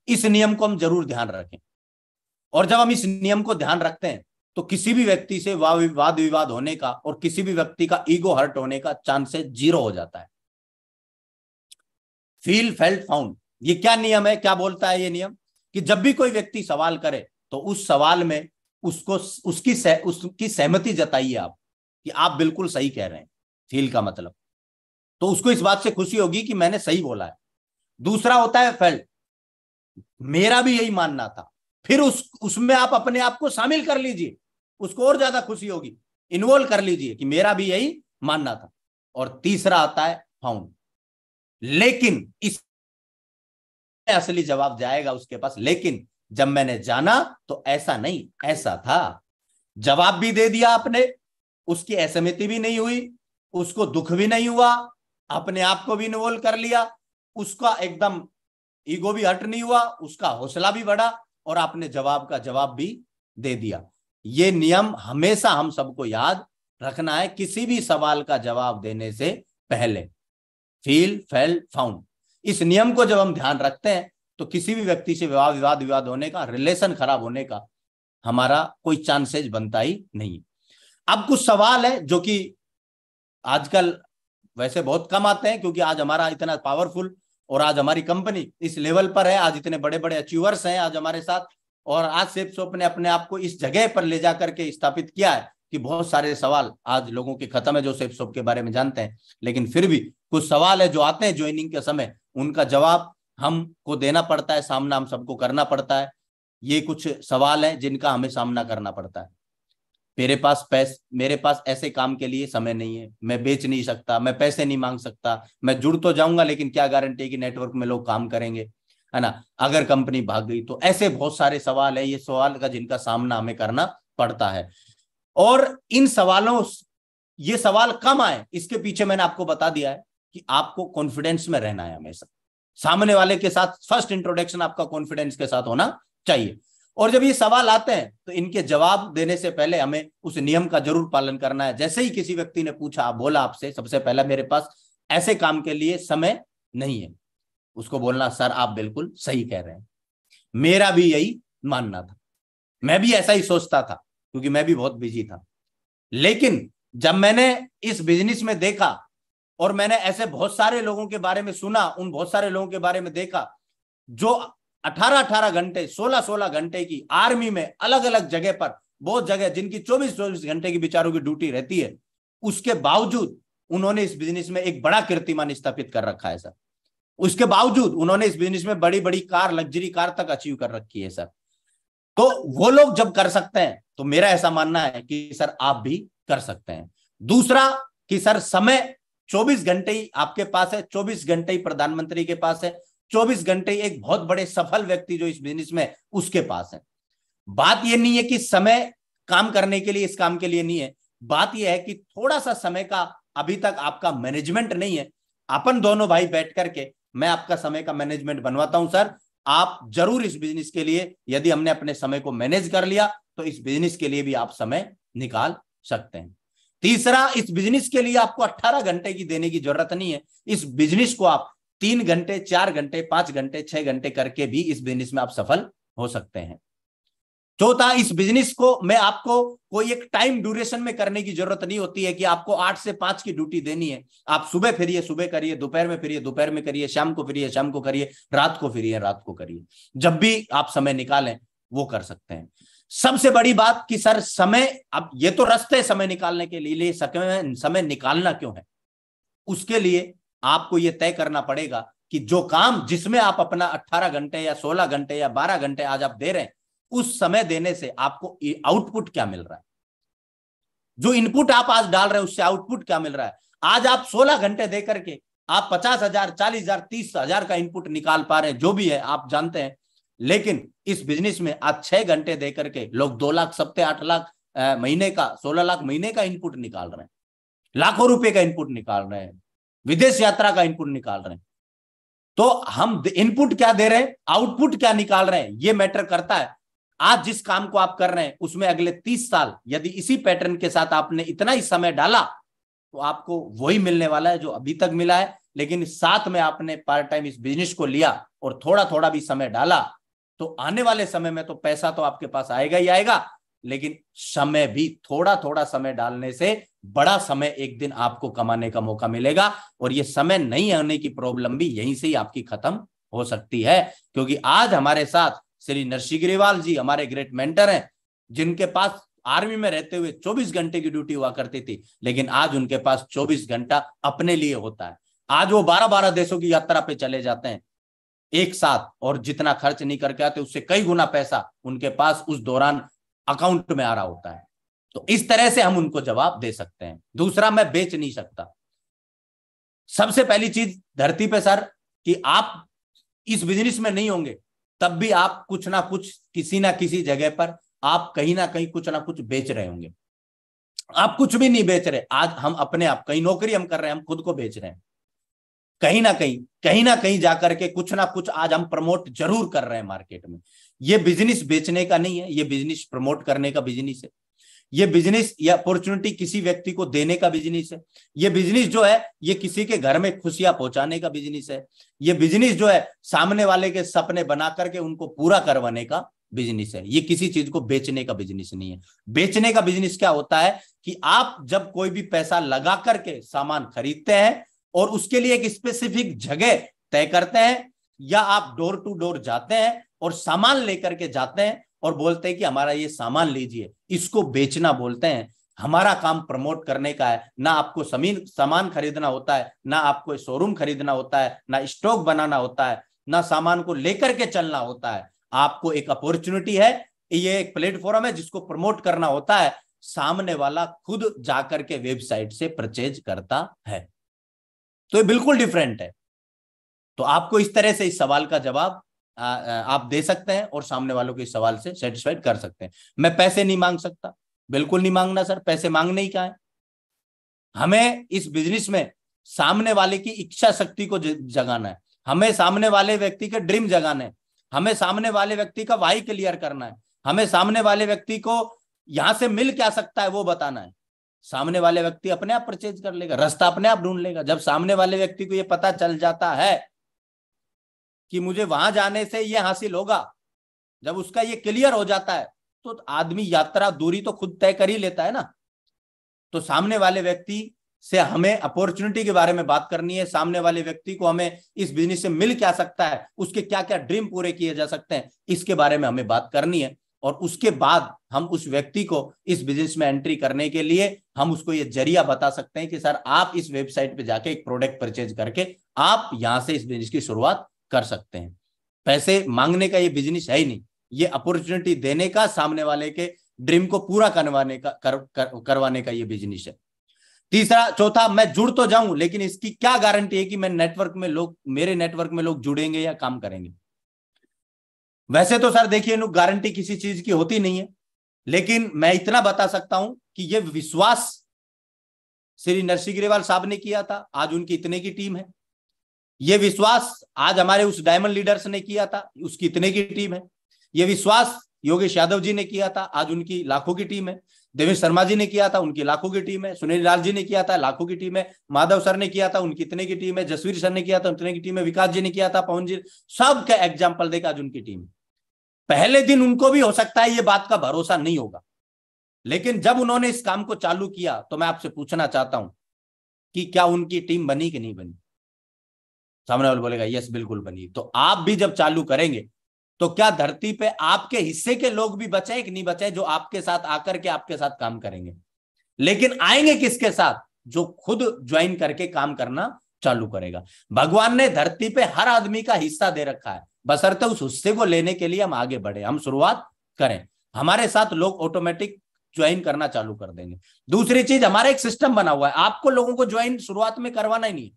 इस नियम को हम ज़रूर ध्यान रखें। और जब हम इस नियम को ध्यान रखते हैं तो किसी भी व्यक्ति से वाद विवाद होने का और किसी भी व्यक्ति का ईगो हर्ट होने का चांसेस ज़ीरो हो जाता है। फील फेल्ट फाउंड ये क्या नियम है क्या बोलता है ये नियम? कि जब भी कोई व्यक्ति सवाल करे तो उस सवाल में उसको उसकी सह, उसकी सहमति जताइए आप कि आप बिल्कुल सही कह रहे हैं फील का मतलब। तो उसको इस बात से खुशी होगी कि मैंने सही बोला है। दूसरा होता है फेल्ट। मेरा भी यही मानना था। फिर उस उसमें आप अपने आप को शामिल कर लीजिए। उसको और ज़्यादा खुशी होगी। इन्वॉल्व कर लीजिए कि मेरा भी यही मानना था। और तीसरा आता है फाउंड लेकिन इस असली जवाब जाएगा उसके पास। लेकिन जब मैंने जाना तो ऐसा नहीं, ऐसा था। जवाब भी दे दिया आपने। उसकी असहमति भी नहीं हुई। उसको दुख भी नहीं हुआ। अपने आप को भी इन्वॉल्व कर लिया। उसका एकदम ईगो भी हट नहीं हुआ। उसका हौसला भी बढ़ा। और आपने जवाब का जवाब भी दे दिया। ये नियम हमेशा हम सबको याद रखना है किसी भी सवाल का जवाब देने से पहले। Feel, fail, found. इस नियम को जब हम ध्यान रखते हैं तो किसी भी व्यक्ति से विवाद विवाद विवाद होने का, रिलेशन खराब होने का हमारा कोई चांसेज बनता ही नहीं। अब कुछ सवाल है जो कि आजकल वैसे बहुत कम आते हैं, क्योंकि आज हमारा इतना पावरफुल और आज हमारी कंपनी इस लेवल पर है, आज इतने बड़े बड़े अचीवर्स हैं, आज हमारे साथ और आज सेप सोप ने अपने आप को इस जगह पर ले जा करके स्थापित किया है कि बहुत सारे सवाल आज लोगों के खत्म है जो सेप सोप के बारे में जानते हैं। लेकिन फिर भी कुछ सवाल है जो आते हैं ज्वाइनिंग के समय, उनका जवाब हमको देना पड़ता है, सामना हम सबको करना पड़ता है। ये कुछ सवाल है जिनका हमें सामना करना पड़ता है। मेरे पास पैस, मेरे पास ऐसे काम के लिए समय नहीं है। मैं बेच नहीं सकता, मैं पैसे नहीं मांग सकता। मैं जुड़ तो जाऊँगा, लेकिन क्या गारंटी है कि नेटवर्क में लोग काम करेंगे? है ना? अगर कंपनी भाग गई तो ऐसे बहुत सारे सवाल है, ये सवाल का जिनका सामना हमें करना पड़ता है। और इन सवालों, ये सवाल कम आए, इसके पीछे मैंने आपको बता दिया है कि आपको कॉन्फिडेंस में रहना है हमेशा। सामने वाले के साथ फ़र्स्ट इंट्रोडक्शन आपका कॉन्फिडेंस के साथ होना चाहिए। और जब ये सवाल आते हैं तो इनके जवाब देने से पहले हमें उस नियम का ज़रूर पालन करना है। जैसे ही किसी व्यक्ति ने पूछा बोला आपसे, सबसे पहला मेरे पास, ऐसे काम के लिए समय नहीं है। उसको बोलना, सर, आप बिल्कुल सही कह रहे हैं। मेरा भी यही मानना था। मैं भी ऐसा ही सोचता था, क्योंकि मैं भी बहुत बिज़ी था। लेकिन जब मैंने इस बिज़नेस में देखा और मैंने ऐसे बहुत सारे लोगों के बारे में सुना, उन बहुत सारे लोगों के बारे में देखा, जो 18-18 घंटे 16-16 घंटे की आर्मी में अलग अलग जगह पर, बहुत जगह जिनकी 24-24 घंटे की बिचारों की ड्यूटी रहती है, उसके बावजूद उन्होंने इस बिज़नेस में एक बड़ा कीर्तिमान स्थापित कर रखा है, सर। उसके बावजूद उन्होंने इस बिज़नेस में बड़ी बड़ी कार लग्जरी कार तक अचीव कर रखी है सर तो वो लोग जब कर सकते हैं तो मेरा ऐसा मानना है कि सर आप भी कर सकते हैं। दूसरा कि सर समय 24 घंटे ही आपके पास है 24 घंटे ही प्रधानमंत्री के पास है 24 घंटे एक बहुत बड़े सफल व्यक्ति जो इस बिज़नेस में उसके पास है। बात यह नहीं है कि समय काम करने के लिए, इस काम के लिए नहीं है। बात यह है कि थोड़ा सा समय का अभी तक आपका मैनेजमेंट नहीं है। अपन दोनों भाई बैठ करके मैं आपका समय का मैनेजमेंट बनवाता हूँ सर आप ज़रूर इस बिज़नेस के लिए, यदि हमने अपने समय को मैनेज कर लिया तो इस बिज़नेस के लिए भी आप समय निकाल सकते हैं। तीसरा, इस बिज़नेस के लिए आपको 18 घंटे की देने की ज़रूरत नहीं है। इस बिज़नेस को आप तीन घंटे, चार घंटे, पाँच घंटे, छह घंटे करके भी इस बिज़नेस में आप सफल हो सकते हैं। चौथा इस बिज़नेस को मैं आपको कोई एक टाइम ड्यूरेशन में करने की ज़रूरत नहीं होती है कि आपको आठ से पाँच की ड्यूटी देनी है। आप सुबह फिरिए, सुबह करिए, दोपहर में फिरिए, दोपहर में करिए, शाम को फिरिए, शाम को करिए, रात को फिरिए, रात को करिए। जब भी आप समय निकालें, वो कर सकते हैं। सबसे बड़ी बात कि सर, समय, अब ये तो रस्ते समय निकालने के लिए समय समय निकालना क्यों है? उसके लिए आपको ये तय करना पड़ेगा कि जो काम जिसमें आप अपना 18 घंटे या 16 घंटे या 12 घंटे आज आप दे रहे हैं उस समय देने से आपको आउटपुट क्या मिल रहा है? जो इनपुट आप आज डाल रहे हैं, उससे आउटपुट क्या मिल रहा है? आज आप 16 घंटे दे करके आप पचास हज़ार, चालीस हज़ार, तीस हज़ार का इनपुट निकाल पा रहे हैं, जो भी है, आप जानते हैं। लेकिन इस बिज़नेस में आज छह घंटे दे करके लोग दो लाख, सप्ते आठ लाख महीने का, सोलह लाख महीने का इनपुट निकाल रहे हैं। लाखों रुपए का इनपुट निकाल रहे हैं। विदेश यात्रा का इनपुट निकाल रहे हैं। तो हम इनपुट क्या दे रहे हैं? आउटपुट क्या निकाल रहे हैं? ये मैटर करता है। आज जिस काम को आप कर रहे हैं, उसमें अगले तीस साल यदि इसी पैटर्न के साथ आपने इतना ही समय डाला तो आपको वही मिलने वाला है जो अभी तक मिला है। लेकिन साथ में आपने पार्ट टाइम इस बिज़नेस को लिया और थोड़ा थोड़ा भी समय डाला तो आने वाले समय में तो पैसा तो आपके पास आएगा ही आएगा, लेकिन समय भी थोड़ा थोड़ा समय डालने से बड़ा समय एक दिन आपको कमाने का मौका मिलेगा और ये समय नहीं होने की प्रॉब्लम भी यहीं से ही आपकी खत्म हो सकती है, क्योंकि आज हमारे साथ श्री नरसी गिरीवाल जी हमारे ग्रेट मेंटर हैं, जिनके पास आर्मी में रहते हुए 24 घंटे की ड्यूटी हुआ करती थी, लेकिन आज उनके पास 24 घंटा अपने लिए होता है। आज वो 12-12 देशों की यात्रा पे चले जाते हैं, एक साथ, और जितना खर्च नहीं करके आते, उससे कई गुना पैसा उनके पास उस दौरान अकाउंट में आ रहा होता है। तो इस तरह से हम उनको जवाब दे सकते हैं। दूसरा, मैं बेच नहीं सकता। सबसे पहली चीज़ धरती पे, सर, कि आप इस बिज़नेस में नहीं होंगे। तब भी आप कुछ ना कुछ किसी ना किसी जगह पर आप कहीं ना कहीं कुछ ना कुछ बेच रहे होंगे। आप कुछ भी नहीं बेच रहे। आज हम अपने आप, कहीं नौकरी हम कर रहे हैं, हम खुद को बेच रहे हैं। कहीं ना कहीं कहीं ना कहीं जाकर के कुछ ना कुछ आज हम प्रमोट ज़रूर कर रहे हैं मार्केट में। ये बिज़नेस बेचने का नहीं है, ये बिज़नेस प्रमोट करने का बिज़नेस है। ये बिज़नेस या अपॉर्चुनिटी किसी व्यक्ति को देने का बिज़नेस है। ये बिज़नेस जो है, ये किसी के घर में खुशियाँ पहुँचाने का बिज़नेस है। ये बिज़नेस जो है, सामने वाले के सपने बना करके उनको पूरा करवाने का बिज़नेस है। ये किसी चीज़ को बेचने का बिज़नेस नहीं है। बेचने का बिज़नेस क्या होता है कि आप जब कोई भी पैसा लगा करके सामान खरीदते हैं और उसके लिए एक स्पेसिफिक जगह तय करते हैं, या आप डोर टू डोर जाते हैं और सामान लेकर के जाते हैं और बोलते हैं कि हमारा ये सामान लीजिए, इसको बेचना बोलते हैं। हमारा काम प्रमोट करने का है। ना आपको समीन, सामान खरीदना होता है, ना आपको शोरूम खरीदना होता है, ना स्टॉक बनाना होता है, ना सामान को लेकर के चलना होता है। आपको एक अपॉर्चुनिटी है, ये एक प्लेटफॉर्म है जिसको प्रमोट करना होता है। सामने वाला खुद जाकर के वेबसाइट से परचेज करता है। तो ये बिल्कुल डिफरेंट है। तो आपको इस तरह से इस सवाल का जवाब आप दे सकते हैं और सामने वालों के सवाल से सेटिस्फाइड कर सकते हैं। मैं पैसे नहीं मांग सकता। बिल्कुल नहीं मांगना, सर। पैसे मांगने ही क्या है? हमें इस बिज़नेस में सामने वाले की इच्छा शक्ति को जगाना है। हमें सामने वाले व्यक्ति के ड्रीम जगाना है। हमें सामने वाले व्यक्ति का वाई क्लियर करना है। हमें सामने वाले व्यक्ति को यहाँ से मिल क्या सकता है वो बताना है। सामने वाले व्यक्ति अपने आप परचेज कर लेगा, रास्ता अपने आप ढूंढ लेगा। जब सामने वाले व्यक्ति को ये पता चल जाता है कि मुझे वहाँ जाने से ये हासिल होगा। जब उसका ये क्लियर हो जाता है तो आदमी यात्रा दूरी तो खुद तय कर ही लेता है ना। तो सामने वाले व्यक्ति से हमें अपॉर्चुनिटी के बारे में बात करनी है। सामने वाले व्यक्ति को हमें इस बिज़नेस से मिल क्या सकता है? उसके क्या क्या ड्रीम पूरे किए जा सकते हैं? इसके बारे में हमें बात करनी है। और उसके बाद हम उस व्यक्ति को इस बिज़नेस में एंट्री करने के लिए हम उसको ये ज़रिया बता सकते हैं कि, सर, आप इस वेबसाइट पे जाके एक प्रोडक्ट परचेज करके आप यहाँ से इस बिज़नेस की शुरुआत कर सकते हैं। पैसे मांगने का ये बिज़नेस है ही नहीं। ये अपॉर्चुनिटी देने का सामने वाले के ड्रीम को पूरा करवाने का कर, कर, करवाने का ये बिज़नेस है। तीसरा चौथा मैं जुड़ तो जाऊँ लेकिन इसकी क्या गारंटी है कि मैं नेटवर्क में लोग मेरे नेटवर्क में लोग जुड़ेंगे या काम करेंगे? वैसे तो सर देखिए गारंटी किसी चीज़ की होती नहीं है। लेकिन मैं इतना बता सकता हूँ कि यह विश्वास श्री नरसिंह ग्रेवाल साहब ने किया था। आज उनकी इतने की टीम है। यह विश्वास आज हमारे उस डायमंड लीडर्स ने किया था उसकी इतने की टीम है? यह विश्वास योगेश यादव जी ने किया था, आज उनकी लाखों की टीम है। देवेश शर्मा जी ने किया था, उनकी लाखों की टीम है। सुनील लाल जी ने किया था, लाखों की टीम है। माधव सर ने किया था उनकी इतने की टीम है? जसवीर सर ने किया था, उतने की टीम है। विकास जी ने किया था, पवन जी। सब का एग्ज़ाम्पल देखा आज उनकी टीम। पहले दिन उनको भी हो सकता है ये बात का भरोसा नहीं होगा। लेकिन जब उन्होंने इस काम को चालू किया तो मैं आपसे पूछना चाहता हूँ कि क्या उनकी टीम बनी कि नहीं बनी? सामने वाले बोलेगा, यस, बिल्कुल बनी। तो आप भी जब चालू करेंगे तो क्या धरती पे आपके हिस्से के लोग भी बचे कि नहीं बचे जो आपके साथ आकर के आपके साथ काम करेंगे? लेकिन आएँगे किसके साथ? जो खुद ज्वाइन करके काम करना चालू करेगा। भगवान ने धरती पे हर आदमी का हिस्सा दे रखा है। बसरते उस हिस्से को लेने के लिए हम आगे बढ़े, हम शुरुआत करें। हमारे साथ लोग ऑटोमेटिक ज्वाइन करना चालू कर देंगे। दूसरी चीज़, हमारा एक सिस्टम बना हुआ है। आपको लोगों को ज्वाइन शुरुआत में करवाना ही नहीं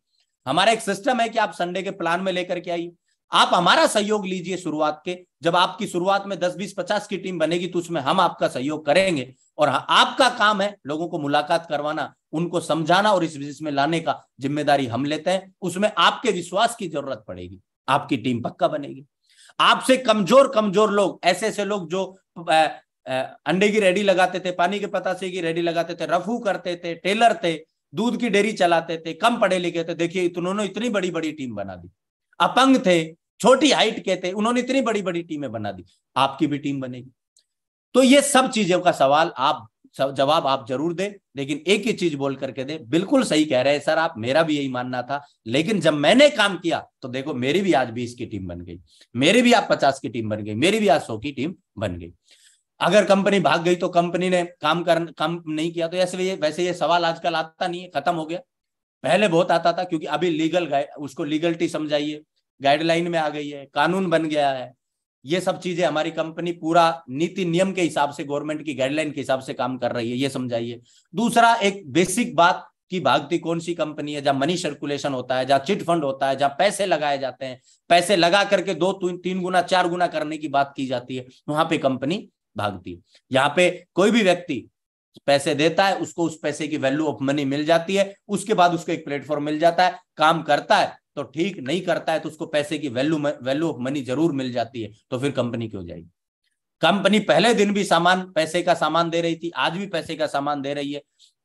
हमारा एक सिस्टम है कि आप संडे के प्लान में लेकर के आइए। आप हमारा सहयोग लीजिए शुरुआत के। जब आपकी शुरुआत में दस बीस पचास की टीम बनेगी तो उसमें हम आपका सहयोग करेंगे। और हाँ, आपका काम है लोगों को मुलाकात करवाना उनको समझाना और इस बिज़नेस में लाने का ज़िम्मेदारी हम लेते हैं। उसमें आपके विश्वास की ज़रूरत पड़ेगी। आपकी टीम पक्का बनेगी। आपसे कमज़ोर कमज़ोर लोग ऐसे ऐसे लोग जो अंडे की रेडी लगाते थे पानी के पतासे की रेडी लगाते थे रफू करते थे टेलर थे दूध की डेयरी चलाते थे, कम पढ़े लिखे थे। देखिए, उन्होंने इतनी बड़ी बड़ी टीम बना दी। अपंग थे, छोटी हाइट के थे, उन्होंने इतनी बड़ी बड़ी टीमें बना दी। आपकी भी टीम बनेगी। तो ये सब चीज़ों का सवाल आप जवाब आप ज़रूर दे, लेकिन एक ही चीज़ बोल करके दे, बिल्कुल सही कह रहे हैं सर आप, मेरा भी यही मानना था, लेकिन जब मैंने काम किया तो देखो, मेरी भी आज बीस की टीम बन गई, मेरी भी आज पचास की टीम बन गई, मेरी भी आज सौ की टीम बन गई। अगर कंपनी भाग गई तो कंपनी ने काम कर, काम नहीं किया तो ऐसे वैसे ये सवाल आजकल आता नहीं है, खत्म हो गया। पहले बहुत आता था, क्योंकि अभी लीगल उसको लीगलिटी समझाइए गाइडलाइन में आ गई है, कानून बन गया है। ये सब चीज़ें हमारी कंपनी पूरा नीति नियम के हिसाब से गवर्नमेंट की गाइडलाइन के हिसाब से काम कर रही है, ये समझाइए। दूसरा, एक बेसिक बात की भागती कौन सी कंपनी है, जहाँ मनी सर्कुलेशन होता है, जहाँ चिट फंड होता है, जहाँ पैसे लगाए जाते हैं, पैसे लगा करके दो तीन गुना, चार गुना करने की बात की जाती है, वहाँ पे कंपनी भागती है यहाँ पे कोई भी व्यक्ति पैसे देता है, उसको उस पैसे की वैल्यू ऑफ़ मनी मिल जाती है, उसके बाद उसको एक प्लेटफॉर्म मिल जाता है, काम करता है तो ठीक, नहीं करता है तो उसको पैसे की वैल्यू वैल्यू ऑफ़ मनी ज़रूर मिल जाती है तो फिर कंपनी क्यों जाएगी। कंपनी पहले दिन भी सामान, पैसे का सामान दे रही थी, आज भी पैसे का सामान दे रही है।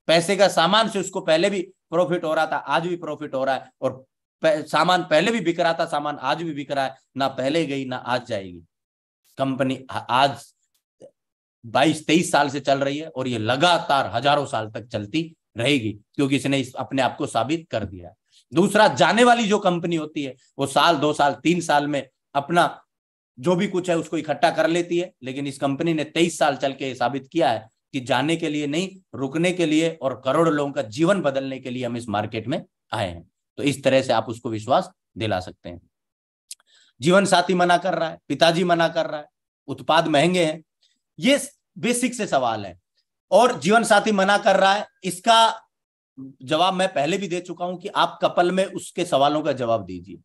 पैसे का सामान से उसको पहले भी प्रॉफिट हो रहा था, आज भी प्रॉफिट हो रहा है, और सामान पहले भी बिक रहा था, सामान आज भी बिक रहा है, ना पहले गई, ना आज जाएगी। कंपनी आज बाईस तेईस साल से चल रही है और ये लगातार हज़ारों साल तक चलती रहेगी, क्योंकि इसने इस अपने आप को साबित कर दिया। दूसरा, जाने वाली जो कंपनी होती है, वो साल, दो साल, तीन साल में अपना जो भी कुछ है उसको इकट्ठा कर लेती है, लेकिन इस कंपनी ने तेईस साल चल के साबित किया है कि जाने के लिए नहीं, रुकने के लिए और करोड़ों लोगों का जीवन बदलने के लिए हम इस मार्केट में आए हैं। तो इस तरह से आप उसको विश्वास दिला सकते हैं। जीवन साथी मना कर रहा है, पिताजी मना कर रहा है, उत्पाद महँगे हैं ये बेसिक से सवाल है। और जीवन साथी मना कर रहा है। इसका जवाब मैं पहले भी दे चुका हूँ कि आप कपल में उसके सवालों का जवाब दीजिए।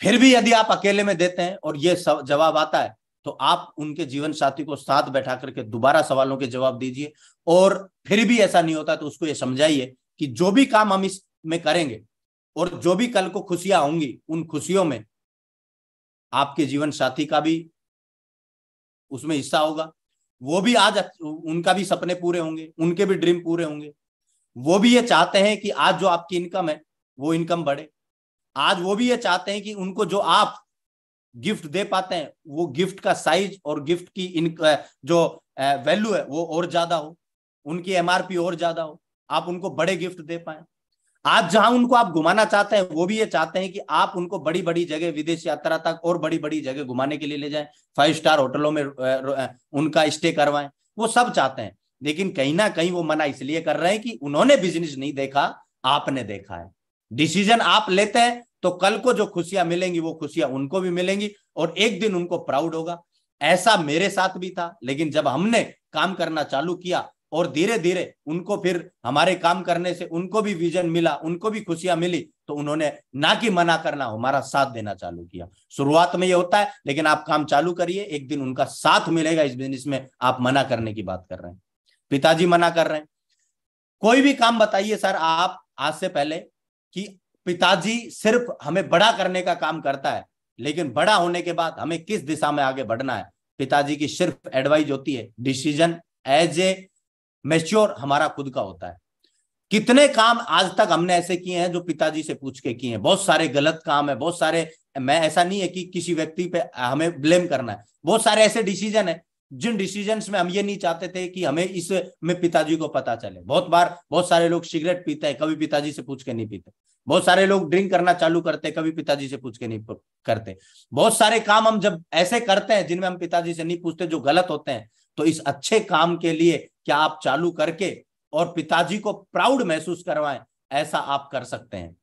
फिर भी यदि आप अकेले में देते हैं और ये जवाब आता है तो आप उनके जीवन साथी को साथ बैठा करके दोबारा सवालों के जवाब दीजिए। और फिर भी ऐसा नहीं होता तो उसको ये समझाइए कि जो भी काम हम इस में करेंगे और जो भी कल को खुशियाँ होंगी, उन खुशियों में आपके जीवन साथी का भी उसमें हिस्सा होगा। वो भी आज उनका भी सपने पूरे होंगे, उनके भी ड्रीम पूरे होंगे। वो भी ये चाहते हैं कि आज जो आपकी इनकम है, वो इनकम बढ़े। आज वो भी ये चाहते हैं कि उनको जो आप गिफ्ट दे पाते हैं, वो गिफ्ट का साइज़ और गिफ्ट की इन जो वैल्यू है, वो और ज़्यादा हो। उनकी एमआरपी और ज़्यादा हो। आप उनको बड़े गिफ्ट दे पाए। आज जहाँ उनको आप घुमाना चाहते हैं, वो भी ये चाहते हैं कि आप उनको बड़ी बड़ी जगह विदेश यात्रा तक और बड़ी बड़ी जगह घुमाने के लिए ले जाएँ। फाइव स्टार होटलों में उनका स्टे करवाएँ। वो सब चाहते हैं। लेकिन कहीं ना कहीं वो मना इसलिए कर रहे हैं कि उन्होंने बिज़नेस नहीं देखा, आपने देखा है। डिसीज़न आप लेते हैं तो कल को जो खुशियाँ मिलेंगी, वो खुशियाँ उनको भी मिलेंगी और एक दिन उनको प्राउड होगा। ऐसा मेरे साथ भी था, लेकिन जब हमने काम करना चालू किया और धीरे धीरे उनको फिर हमारे काम करने से उनको भी विजन मिला, उनको भी खुशियाँ मिली तो उन्होंने ना कि मना करना, हमारा साथ देना चालू किया। शुरुआत में ये होता है, लेकिन आप काम चालू करिए, एक दिन उनका साथ मिलेगा इस बिज़नेस में आप मना करने की बात कर रहे हैं। पिताजी मना कर रहे हैं। कोई भी काम बताइए सर, आप आज से पहले कि पिताजी सिर्फ़ हमें बड़ा करने का काम करता है, लेकिन बड़ा होने के बाद हमें किस दिशा में आगे बढ़ना है? पिताजी की सिर्फ़ एडवाइज होती है डिसीज़न एज ए मेच्योर हमारा खुद का होता है। कितने काम आज तक हमने ऐसे किए हैं जो पिताजी से पूछ के किए हैं? बहुत सारे गलत काम है, बहुत सारे, मैं ऐसा नहीं है कि किसी व्यक्ति पे हमें ब्लेम करना है। बहुत सारे ऐसे डिसीज़न है, जिन डिसीज़न में हम ये नहीं चाहते थे कि हमें इस में पिताजी को पता चले। बहुत बार बहुत सारे लोग सिगरेट पीते हैं, कभी पिताजी से पूछ के नहीं पीते। बहुत सारे लोग ड्रिंक करना चालू करते हैं, कभी पिताजी से पूछ के नहीं करते। बहुत सारे काम हम जब ऐसे करते हैं जिनमें हम पिताजी से नहीं पूछते, जो गलत होते हैं तो इस अच्छे काम के लिए क्या आप चालू करके और पिताजी को प्राउड महसूस करवाएँ, ऐसा आप कर सकते हैं।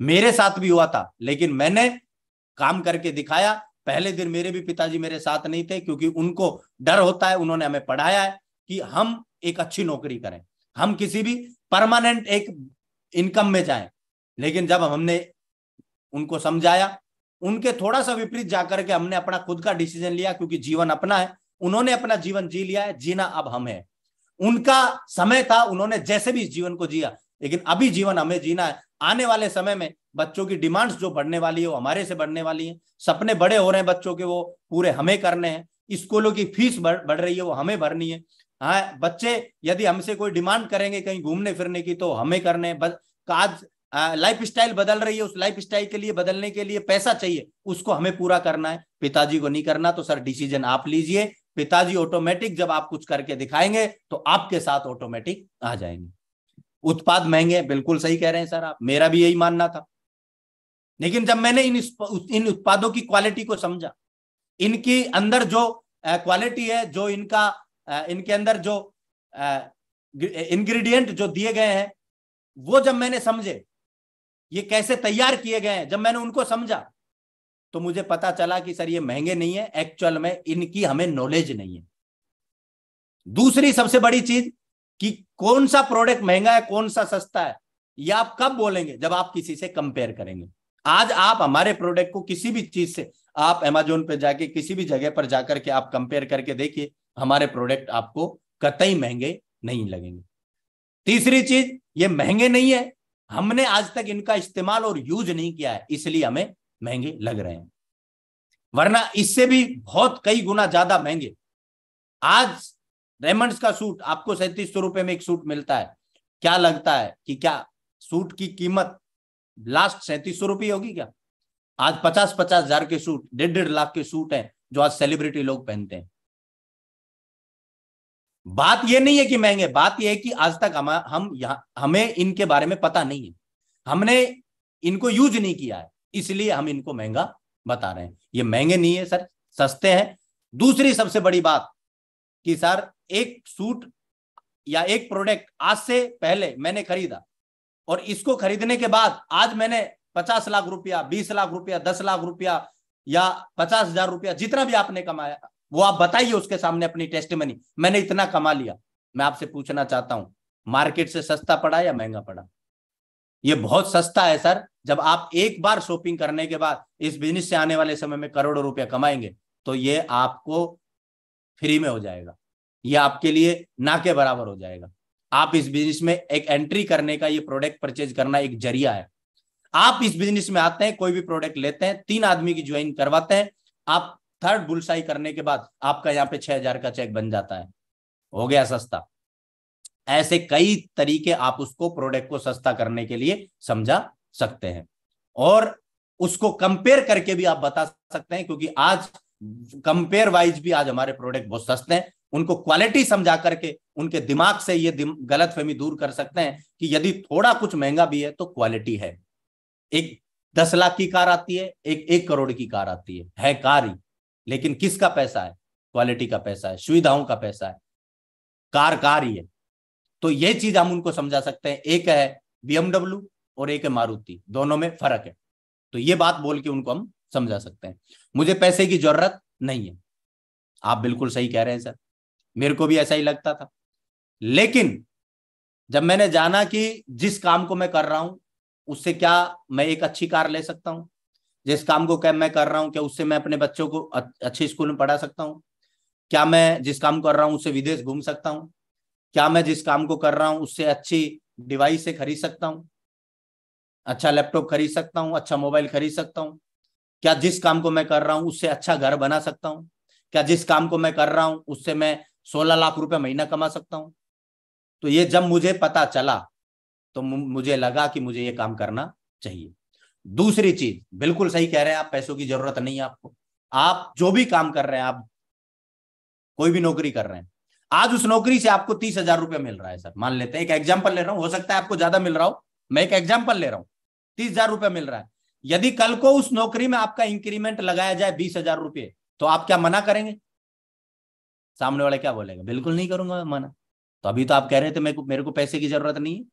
मेरे साथ भी हुआ था, लेकिन मैंने काम करके दिखाया। पहले दिन मेरे भी पिताजी मेरे साथ नहीं थे, क्योंकि उनको डर होता है, उन्होंने हमें पढ़ाया है कि हम एक अच्छी नौकरी करें। हम किसी भी परमानेंट एक इनकम में जाएँ, लेकिन जब हमने उनको समझाया, उनके थोड़ा सा विपरीत जाकर के हमने अपना खुद का डिसीज़न लिया, क्योंकि जीवन अपना है। उन्होंने अपना जीवन जी लिया है, जीना अब हम है। उनका समय था, उन्होंने जैसे भी इस जीवन को जिया, लेकिन अभी जीवन हमें जीना है। आने वाले समय में बच्चों की डिमांड्स जो बढ़ने वाली है, वो हमारे से बढ़ने वाली है। सपने बड़े हो रहे हैं बच्चों के, वो पूरे हमें करने हैं। स्कूलों की फ़ीस बढ़ बढ़ रही है, वो हमें भरनी है। हाँ बच्चे यदि हमसे कोई डिमांड करेंगे कहीं घूमने फिरने की तो हमें करने आज लाइफ स्टाइल बदल रही है, उस लाइफ स्टाइल के लिए, बदलने के लिए पैसा चाहिए, उसको हमें पूरा करना है। पिताजी को नहीं करना तो सर डिसीज़न आप लीजिए। पिताजी ऑटोमेटिक जब आप कुछ करके दिखाएँगे तो आपके साथ ऑटोमेटिक आ जाएँगे। उत्पाद महँगे, बिल्कुल सही कह रहे हैं सर आप, मेरा भी यही मानना था। लेकिन जब मैंने इन इन उत्पादों की क्वालिटी को समझा, इनकी अंदर जो क्वालिटी है, जो इनका इनके अंदर जो इंग्रेडिएंट जो दिए गए हैं, वो जब मैंने समझे, ये कैसे तैयार किए गए हैं, जब मैंने उनको समझा तो मुझे पता चला कि सर ये महँगे नहीं है एक्चुअल में इनकी हमें नॉलेज नहीं है। दूसरी सबसे बड़ी चीज़ कि कौन सा प्रोडक्ट महँगा है, कौन सा सस्ता है, ये आप कब बोलेंगे? जब आप किसी से कंपेयर करेंगे। आज आप हमारे प्रोडक्ट को किसी भी चीज़ से, आप एमेजोन पे जाके, किसी भी जगह पर जाकर के आप कंपेयर करके देखिए, हमारे प्रोडक्ट आपको कतई महँगे नहीं लगेंगे। तीसरी चीज़, ये महँगे नहीं है। हमने आज तक इनका इस्तेमाल और यूज़ नहीं किया है, इसलिए हमें महँगे लग रहे हैं। वरना इससे भी बहुत कई गुना ज़्यादा महँगे। आज रेमंड्स का सूट आपको सैंतीस सौ रुपए में एक सूट मिलता है। क्या लगता है कि क्या सूट की कीमत लास्ट सैंतीस सौ रुपये होगी क्या? आज पचास पचास हज़ार के सूट डेढ़ डेढ़ लाख के सूट हैं जो आज सेलिब्रिटी लोग पहनते हैं। बात यह नहीं है कि महँगे, बात यह है कि आज तक हम हम यहाँ, हमें इनके बारे में पता नहीं है। हमने इनको यूज़ नहीं किया है। इसलिए हम इनको महँगा बता रहे हैं। ये महँगे नहीं है, सर, सस्ते हैं। दूसरी सबसे बड़ी बात कि, सर, एक सूट या एक प्रोडक्ट आज से पहले मैंने खरीदा और इसको खरीदने के बाद आज मैंने पचास लाख रुपया, बीस लाख रुपया, दस लाख रुपया या पचास हज़ार रुपया जितना भी आपने कमाया, वो आप बताइए उसके सामने अपनी टेस्ट मनी मैंने इतना कमा लिया। मैं आपसे पूछना चाहता हूँ, मार्केट से सस्ता पड़ा या महँगा पड़ा? ये बहुत सस्ता है, सर। जब आप एक बार शॉपिंग करने के बाद इस बिज़नेस से आने वाले समय में करोड़ों रुपया कमाएँगे तो ये आपको फ्री में हो जाएगा। ये आपके लिए ना के बराबर हो जाएगा। आप इस बिज़नेस में एक एंट्री करने का ये प्रोडक्ट परचेज करना एक ज़रिया है। आप इस बिज़नेस में आते हैं, कोई भी प्रोडक्ट लेते हैं, तीन आदमी की ज्वाइन करवाते हैं, आप थर्ड बुलसाई करने के बाद आपका यहाँ पे छह हज़ार का चेक बन जाता है। हो गया सस्ता। ऐसे कई तरीके आप उसको प्रोडक्ट को सस्ता करने के लिए समझा सकते हैं। और उसको कंपेयर करके भी आप बता सकते हैं क्योंकि आज कंपेयर वाइज भी आज हमारे प्रोडक्ट बहुत सस्ते हैं। उनको क्वालिटी समझा करके उनके दिमाग से ये दिम, गलत फहमी दूर कर सकते हैं कि यदि थोड़ा कुछ महँगा भी है तो क्वालिटी है। एक दस लाख की कार आती है एक एक करोड़ की कार आती है। है कार ही लेकिन किसका पैसा है? क्वालिटी का पैसा है सुविधाओं का पैसा है। कार कार ही है। तो ये चीज़ हम उनको समझा सकते हैं। एक है बीएमडब्ल्यू और एक है मारुति, दोनों में फ़र्क है। तो ये बात बोल के उनको हम समझा सकते हैं। मुझे पैसे की ज़रूरत नहीं है। आप बिल्कुल सही कह रहे हैं, सर। मेरे को भी ऐसा ही लगता था। लेकिन जब मैंने जाना कि जिस काम को मैं कर रहा हूँ, उससे क्या मैं एक अच्छी कार ले सकता हूँ? जिस काम को क्या मैं कर रहा हूँ, क्या उससे मैं अपने बच्चों को अच्छे स्कूल में पढ़ा सकता हूँ? क्या मैं जिस काम कर रहा हूँ, उससे विदेश घूम सकता हूँ? क्या मैं जिस काम को कर रहा हूँ, उससे अच्छी डिवाइस से खरीद सकता हूँ? अच्छा लैपटॉप खरीद सकता हूँ अच्छा मोबाइल खरीद सकता हूँ। क्या जिस काम को मैं कर रहा हूँ, उससे अच्छा घर बना सकता हूँ? क्या जिस काम को मैं कर रहा हूँ, उससे मैं सोलह लाख रुपए महीना कमा सकता हूँ? तो ये जब मुझे पता चला तो मुझे लगा कि मुझे ये काम करना चाहिए। दूसरी चीज़, बिल्कुल सही कह रहे हैं आप, पैसों की ज़रूरत नहीं है आपको। आप जो भी काम कर रहे हैं, आप कोई भी नौकरी कर रहे हैं, आज उस नौकरी से आपको तीस हज़ार रुपया मिल रहा है, सर। मान लेते हैं, एक एग्ज़ाम्पल ले रहा हूँ, हो सकता है आपको ज़्यादा मिल रहा हो, मैं एक एग्ज़ाम्पल ले रहा हूँ। तीस हज़ार रुपया मिल रहा है। यदि कल को उस नौकरी में आपका इंक्रीमेंट लगाया जाए बीस हज़ार रुपये तो आप क्या मना करेंगे? सामने वाले क्या बोलेगा? बिल्कुल नहीं करूँगा मना। तो अभी तो आप कह रहे थे मेरे को मेरे को पैसे की ज़रूरत नहीं है।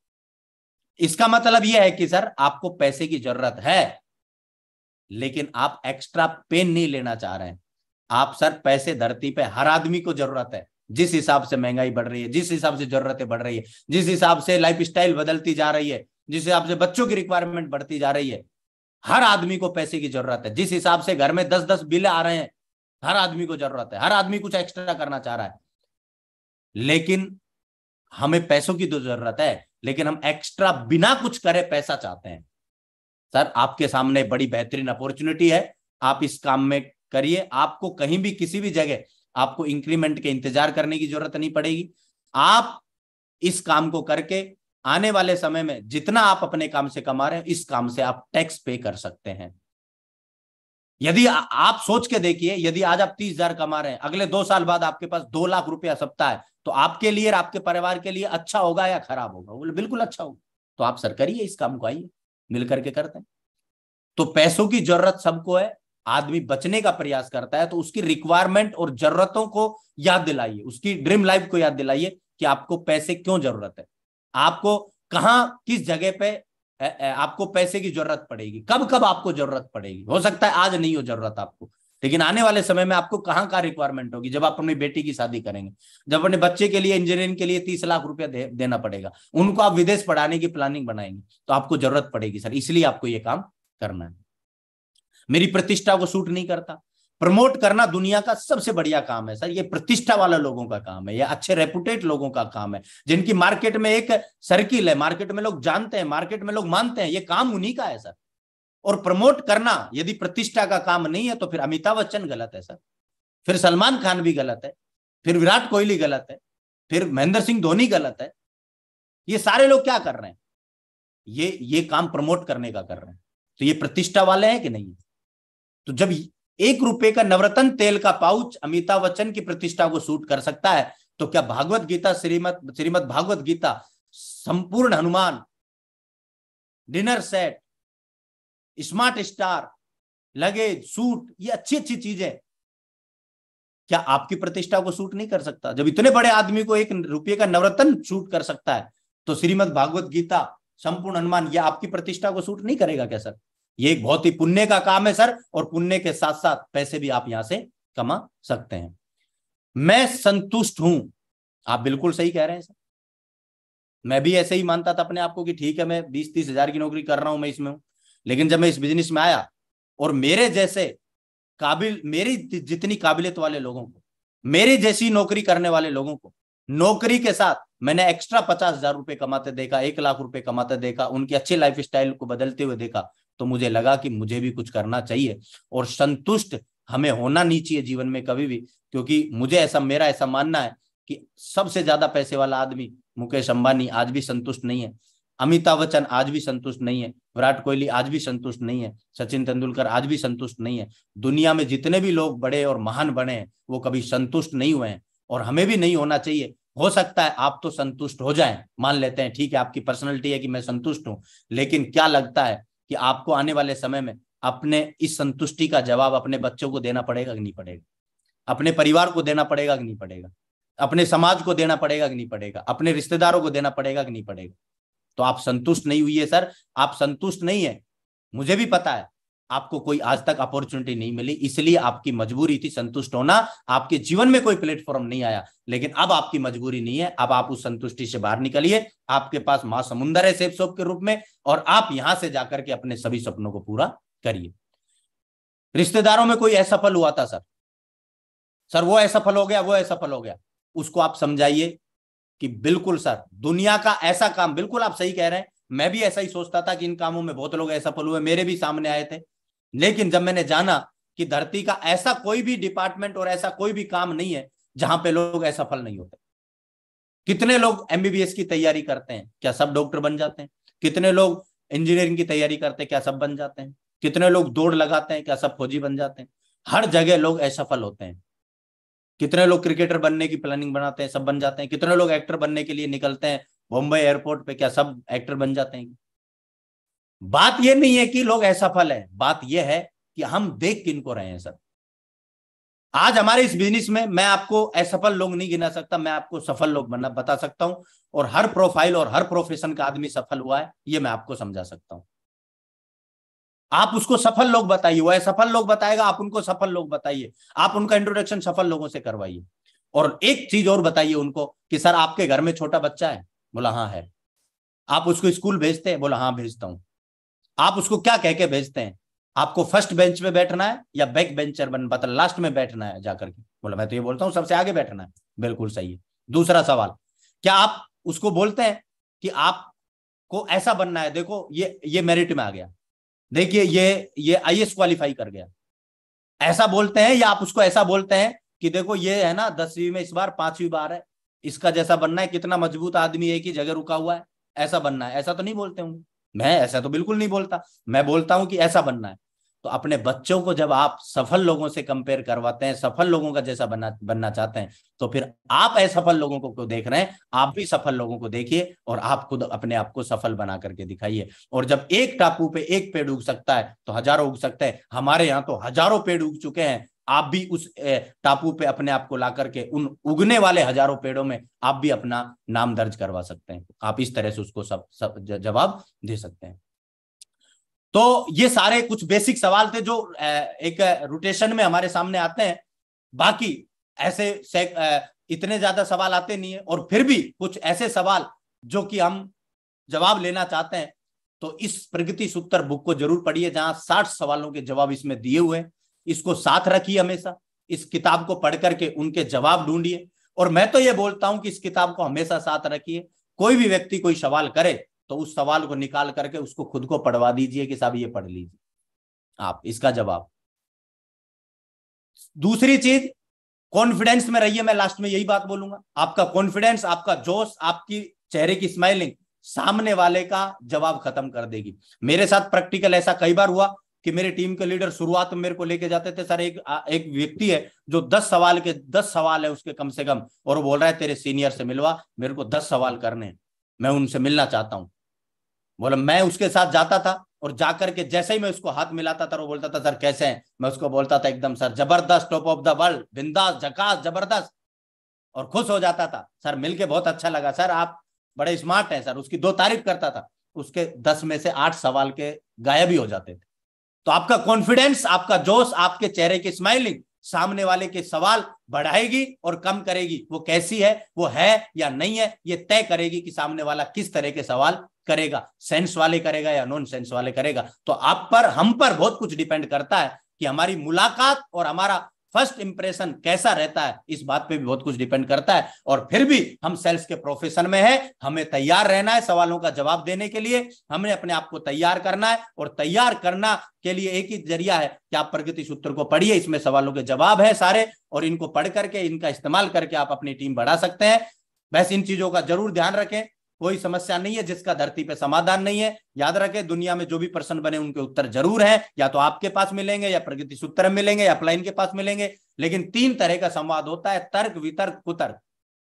इसका मतलब यह है कि सर, आपको पैसे की ज़रूरत है, लेकिन आप एक्स्ट्रा पेन नहीं लेना चाह रहे हैं। आप सर, पैसे धरती पे हर आदमी को ज़रूरत है। जिस हिसाब से महँगाई बढ़ रही है, जिस हिसाब से जरूरतें बढ़ रही है, जिस हिसाब से लाइफ स्टाइल बदलती जा रही है जिस हिसाब से बच्चों की रिक्वायरमेंट बढ़ती जा रही है। हर आदमी को पैसे की ज़रूरत है। जिस हिसाब से घर में दस दस बिल आ रहे हैं, हर आदमी को ज़रूरत है। हर आदमी कुछ एक्स्ट्रा करना चाह रहा है। लेकिन हमें पैसों की तो ज़रूरत है, लेकिन हम एक्स्ट्रा बिना कुछ करे पैसा चाहते हैं। सर, आपके सामने बड़ी बेहतरीन अपॉर्चुनिटी है। आप इस काम में करिए। आपको कहीं भी किसी भी जगह आपको इंक्रीमेंट के इंतज़ार करने की ज़रूरत नहीं पड़ेगी। आप इस काम को करके आने वाले समय में जितना आप अपने काम से कमा रहे हैं इस काम से आप टैक्स पे कर सकते हैं। यदि आ, आप सोच के देखिए यदि आज आप तीस हज़ार कमा रहे हैं अगले दो साल बाद आपके पास दो लाख रुपया सप्ताह है तो आपके लिए आपके परिवार के लिए अच्छा होगा या खराब होगा? बोले बिल्कुल अच्छा होगा। तो आप सर करिए इस काम को आइए मिल करके करते हैं। तो पैसों की ज़रूरत सबको है आदमी बचने का प्रयास करता है तो उसकी रिक्वायरमेंट और जरूरतों को याद दिलाइए उसकी ड्रीम लाइफ को याद दिलाइए कि आपको पैसे क्यों ज़रूरत है। आपको कहा किस जगह पे आपको पैसे की ज़रूरत पड़ेगी? कब कब आपको ज़रूरत पड़ेगी? हो सकता है आज नहीं हो ज़रूरत आपको लेकिन आने वाले समय में आपको कहाँ का रिक्वायरमेंट होगी? जब आप अपनी बेटी की शादी करेंगे जब अपने बच्चे के लिए इंजीनियरिंग के लिए तीस लाख रुपया दे, देना पड़ेगा उनको आप विदेश पढ़ाने की प्लानिंग बनाएँगे तो आपको ज़रूरत पड़ेगी सर। इसलिए आपको ये काम करना है। मेरी प्रतिष्ठा को सूट नहीं करता प्रमोट करना दुनिया का सबसे बढ़िया काम है, सर। ये प्रतिष्ठा वाला लोगों का काम है, ये अच्छे रेपुटेड लोगों का काम है, जिनकी मार्केट में एक सर्किल है, मार्केट में लोग जानते हैं, मार्केट में लोग मानते हैं, ये काम उन्हीं का है, सर। और प्रमोट करना, यदि प्रतिष्ठा का काम नहीं है तो फिर अमिताभ बच्चन गलत है, सर। फिर सलमान खान भी गलत है, फिर विराट कोहली गलत है, फिर महेंद्र सिंह धोनी गलत है। ये सारे लोग क्या कर रहे हैं? ये ये काम प्रमोट करने का कर रहे हैं। तो ये प्रतिष्ठा वाले हैं कि नहीं? तो जब एक रुपए का नवरत्न तेल का पाउच अमिताभ बच्चन की प्रतिष्ठा को सूट कर सकता है तो क्या Bhagavat Gita, Shrimad Shrimad Bhagavad Gita, Sampurna Hanuman, dinner set, smart star, luggage, suit, ये अच्छी अच्छी चीज़ें क्या आपकी प्रतिष्ठा को सूट नहीं कर सकता? जब इतने बड़े आदमी को एक रुपये का नवरत्न सूट कर सकता है तो श्रीमद भागवत गीता, संपूर्ण हनुमान यह आपकी प्रतिष्ठा को सूट नहीं करेगा क्या, सर? ये एक बहुत ही पुण्य का काम है, सर, और पुण्य के साथ साथ पैसे भी आप यहाँ से कमा सकते हैं। मैं संतुष्ट हूँ। आप बिल्कुल सही कह रहे हैं, सर। मैं भी ऐसे ही मानता था अपने आप को कि ठीक है, मैं बीस तीस हज़ार की नौकरी कर रहा हूँ, मैं इसमें हूँ। लेकिन जब मैं इस बिज़नेस में आया, और मेरे जैसे काबिल, मेरी जितनी काबिलियत वाले लोगों को, मेरी जैसी नौकरी करने वाले लोगों को, नौकरी के साथ मैंने एक्स्ट्रा पचास हज़ार रुपए कमाते देखा, एक लाख रुपए कमाते देखा, उनकी अच्छी लाइफ स्टाइल को बदलते हुए देखा तो मुझे लगा कि मुझे भी कुछ करना चाहिए। और संतुष्ट हमें होना नहीं चाहिए जीवन में कभी भी, क्योंकि मुझे ऐसा, मेरा ऐसा मानना है कि सबसे ज़्यादा पैसे वाला आदमी मुकेश अंबानी आज भी संतुष्ट नहीं है। अमिताभ बच्चन आज भी संतुष्ट नहीं है। विराट कोहली आज भी संतुष्ट नहीं है। सचिन तेंदुलकर आज भी संतुष्ट नहीं है। दुनिया में जितने भी लोग बड़े और महान बने हैं, वो कभी संतुष्ट नहीं हुए हैं। और हमें भी नहीं होना चाहिए। हो सकता है आप तो संतुष्ट हो जाएँ। मान लेते हैं, ठीक है, आपकी पर्सनैलिटी है कि मैं संतुष्ट हूँ, लेकिन क्या लगता है कि आपको आने वाले समय में अपने इस संतुष्टि का जवाब अपने बच्चों को देना पड़ेगा कि नहीं पड़ेगा? अपने परिवार को देना पड़ेगा कि नहीं पड़ेगा? अपने समाज को देना पड़ेगा कि नहीं पड़ेगा? अपने रिश्तेदारों को देना पड़ेगा कि नहीं पड़ेगा? तो आप संतुष्ट नहीं हुई है, सर। आप संतुष्ट नहीं है। मुझे भी पता है। आपको कोई आज तक अपॉर्चुनिटी नहीं मिली, इसलिए आपकी मजबूरी थी संतुष्ट होना। आपके जीवन में कोई प्लेटफॉर्म नहीं आया, लेकिन अब आपकी मजबूरी नहीं है। अब आप उस संतुष्टि से बाहर निकलिए। आपके पास माँ समुंदर है सेब सोप के रूप में, और आप यहाँ से जाकर के अपने सभी सपनों को पूरा करिए। रिश्तेदारों में कोई असफल हुआ था, सर? सर, वो असफल हो गया, वो असफल हो गया। उसको आप समझाइए कि बिल्कुल, सर, दुनिया का ऐसा काम, बिल्कुल आप सही कह रहे हैं। मैं भी ऐसा ही सोचता था कि इन कामों में बहुत लोग असफल हुए, मेरे भी सामने आए थे। लेकिन जब मैंने जाना कि धरती का ऐसा कोई भी डिपार्टमेंट और ऐसा कोई भी काम नहीं है जहाँ पे लोग असफल नहीं होते। कितने लोग एमबीबीएस की तैयारी करते हैं, क्या सब डॉक्टर बन जाते हैं? कितने लोग इंजीनियरिंग की तैयारी करते हैं, क्या सब बन जाते हैं? कितने लोग दौड़ लगाते हैं, क्या सब फौजी बन जाते हैं? हर जगह लोग असफल होते हैं। कितने लोग क्रिकेटर बनने की प्लानिंग बनाते हैं, सब बन जाते हैं। कितने लोग एक्टर बनने के लिए निकलते हैं बॉम्बे एयरपोर्ट पे क्या सब एक्टर बन जाते हैं? बात यह नहीं है कि लोग असफल है। बात यह है कि हम देख किन को रहे हैं सर आज हमारे इस बिज़नेस में मैं आपको असफल लोग नहीं गिना सकता, मैं आपको सफल लोग बना, बता सकता हूँ। और हर प्रोफ़ाइल और हर प्रोफेशन का आदमी सफल हुआ है, ये मैं आपको समझा सकता हूँ। आप उसको सफल लोग बताइए, वो सफल लोग बताएगा, आप उनको सफल लोग बताइए। आप उनका इंट्रोडक्शन सफल लोगों से करवाइए। और एक चीज़ और बताइए उनको कि, सर, आपके घर में छोटा बच्चा है? बोला हाँ है। आप उसको स्कूल भेजते हैं? बोला हाँ भेजता हूँ। आप उसको क्या कह के भेजते हैं? आपको फ़र्स्ट बेंच में बैठना है या बैक बेंचर बन बता लास्ट में बैठना है जाकर के? बोला, मैं तो ये बोलता हूँ, सबसे आगे बैठना है। बिल्कुल सही है। दूसरा सवाल, क्या आप उसको बोलते हैं कि आपको ऐसा बनना है? देखो, ये ये मेरिट में आ गया। देखिए, ये ये आई क्वालिफाई कर गया। ऐसा बोलते हैं या आप उसको ऐसा बोलते हैं कि देखो, ये है ना, दसवीं में इस बार पांचवी बार है। इसका जैसा बनना है, कितना मज़बूत आदमी ही जगह रुका हुआ है। ऐसा बनना है। ऐसा तो नहीं बोलते होंगे। मैं ऐसा तो बिल्कुल नहीं बोलता। मैं बोलता हूँ कि ऐसा बनना है। तो अपने बच्चों को जब आप सफल लोगों से कंपेयर करवाते हैं, सफल लोगों का जैसा बनना बनना चाहते हैं तो फिर आप असफल लोगों को क्यों देख रहे हैं? आप भी सफल लोगों को देखिए और आप खुद अपने आप को सफल बना करके दिखाइए। और जब एक टापू पे एक पेड़ उग सकता है तो हज़ारों उग सकते हैं। हमारे यहाँ तो हज़ारों पेड़ उग चुके हैं। आप भी उस टापू पे अपने आप को ला करके उन उगने वाले हज़ारों पेड़ों में आप भी अपना नाम दर्ज करवा सकते हैं। आप इस तरह से उसको सब, सब जवाब दे सकते हैं। तो ये सारे कुछ बेसिक सवाल थे जो एक रोटेशन में हमारे सामने आते हैं। बाकी ऐसे इतने ज़्यादा सवाल आते नहीं है। और फिर भी कुछ ऐसे सवाल जो कि हम जवाब लेना चाहते हैं तो इस प्रगति सूत्र बुक को ज़रूर पढ़िए जहाँ साठ सवालों के जवाब इसमें दिए हुए हैं। इसको साथ रखिए हमेशा, इस किताब को पढ़ करके उनके जवाब ढूंढिए। और मैं तो ये बोलता हूँ कि इस किताब को हमेशा साथ रखिए। कोई भी व्यक्ति कोई सवाल करे तो उस सवाल को निकाल करके उसको खुद को पढ़वा दीजिए कि साहब ये पढ़ लीजिए। आप, इसका जवाब। दूसरी चीज़ कॉन्फिडेंस में रहिए, मैं लास्ट में यही बात बोलूँगा। आपका कॉन्फिडेंस आपका जोश, आपकी चेहरे की स्माइलिंग सामने वाले का जवाब खत्म कर देगी। मेरे साथ प्रैक्टिकल ऐसा कई बार हुआ कि मेरे टीम के लीडर शुरुआत में मेरे को लेके जाते थे, सर, एक एक व्यक्ति है जो दस सवाल के, दस सवाल है उसके कम से कम, और वो बोल रहा है, तेरे सीनियर से मिलवा, मेरे को दस सवाल करने मैं उनसे मिलना चाहता हूँ। बोला, मैं उसके साथ जाता था और जाकर के जैसे ही मैं उसको हाथ मिलाता था, वो बोलता था, सर, कैसे हैं? मैं उसको बोलता था एकदम, सर, ज़बरदस्त टॉप ऑफ़ द वर्ल्ड बिंदास, झकास, ज़बरदस्त। और खुश हो जाता था। सर, मिलके बहुत अच्छा लगा। सर, आप बड़े स्मार्ट हैं, सर। उसकी दो तारीफ़ करता था। उसके दस में से आठ सवाल के गायब ही हो जाते थे। तो आपका कॉन्फिडेंस आपका जोश, आपके चेहरे की स्माइलिंग सामने वाले के सवाल बढ़ाएगी और कम करेगी। वो कैसी है, वो है या नहीं है, ये तय करेगी कि सामने वाला किस तरह के सवाल करेगा। सेंस वाले करेगा या नॉन सेंस वाले करेगा। तो आप पर, हम पर बहुत कुछ डिपेंड करता है कि हमारी मुलाकात और हमारा फ़र्स्ट इंप्रेशन कैसा रहता है, इस बात पे भी बहुत कुछ डिपेंड करता है। और फिर भी हम सेल्स के प्रोफेशन में है, हमें तैयार रहना है सवालों का जवाब देने के लिए हमें अपने आप को तैयार करना है और तैयार करना के लिए एक ही ज़रिया है कि आप प्रगति सूत्र को पढ़िए, इसमें सवालों के जवाब है सारे और इनको पढ़ करके, इनका इस्तेमाल करके आप अपनी टीम बढ़ा सकते हैं। बस इन चीज़ों का ज़रूर ध्यान रखें। कोई समस्या नहीं है जिसका धरती पे समाधान नहीं है। याद रखें, दुनिया में जो भी प्रश्न बने उनके उत्तर ज़रूर है। या तो आपके पास मिलेंगे या प्रगति सूत्र मिलेंगे या अपलाइन के पास मिलेंगे। लेकिन तीन तरह का संवाद होता है, तर्क, वितर्क, कुतर्क।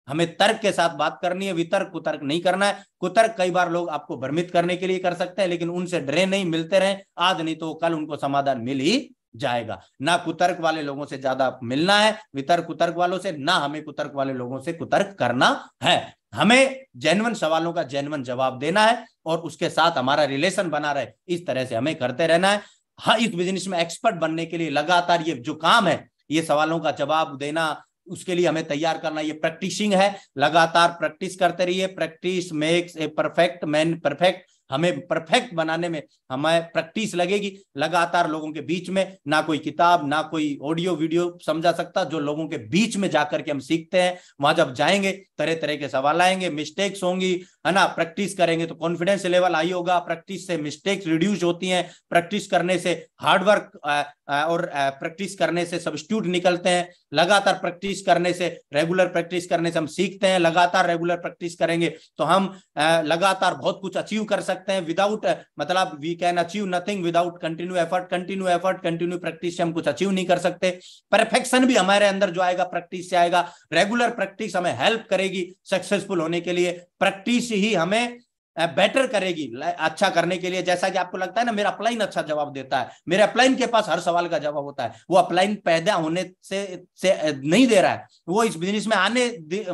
हमें तर्क के साथ बात करनी है, वितर्क, कुतर्क नहीं करना है। कुतर्क कई बार लोग आपको भ्रमित करने के लिए कर सकते हैं, लेकिन उनसे डरे नहीं, मिलते रहे। आज नहीं तो कल उनको समाधान मिल ही जाएगा। ना कुतर्क वाले लोगों से ज़्यादा मिलना है, वितर्क, कुतर्क वालों से, ना हमें कुतर्क वाले लोगों से कुतर्क करना है। हमें जेनवन सवालों का जेनवन जवाब देना है और उसके साथ हमारा रिलेशन बना रहे। इस तरह से हमें करते रहना है। हाँ इस बिज़नेस में एक्सपर्ट बनने के लिए लगातार ये जो काम है, ये सवालों का जवाब देना, उसके लिए हमें तैयार करना, ये प्रैक्टिसिंग है। लगातार प्रैक्टिस करते रहिए। Practice makes a perfect man perfect हमें परफेक्ट बनाने में हमें प्रैक्टिस लगेगी। लगातार लोगों के बीच में ना कोई किताब, ना कोई ऑडियो वीडियो समझा सकता, जो लोगों के बीच में जाकर के हम सीखते हैं। वहाँ जब जाएँगे तरह तरह के सवाल आएँगे मिस्टेक्स होंगी, है ना? प्रैक्टिस करेंगे तो कॉन्फिडेंस लेवल आई होगा। प्रैक्टिस से मिस्टेक्स रिड्यूस होती हैं। प्रैक्टिस करने से हार्डवर्क और प्रैक्टिस करने से सब्सिट्यूट निकलते हैं। लगातार प्रैक्टिस करने से रेगुलर प्रैक्टिस करने से हम सीखते हैं। लगातार रेगुलर प्रैक्टिस करेंगे तो हम लगातार बहुत कुछ अचीव कर सकते हैं। विदाउट मतलब we can achieve nothing without continue effort continue effort continue practice से हम कुछ अचीव नहीं कर सकते। परफेक्शन भी हमारे अंदर जो आएगा प्रैक्टिस से आएगा। रेगुलर प्रैक्टिस हमें हेल्प करेगी सक्सेसफुल होने के लिए। प्रैक्टिस ही हमें बेटर करेगी। अच्छा करने के लिए जैसा कि आपको लगता है ना, मेरा अपलाइन अच्छा जवाब देता है। मेरे अपलाइन के पास हर सवाल का जवाब होता है। वो अपलाइन पैदा होने से से नहीं दे रहा है। वो इस बिज़नेस में आने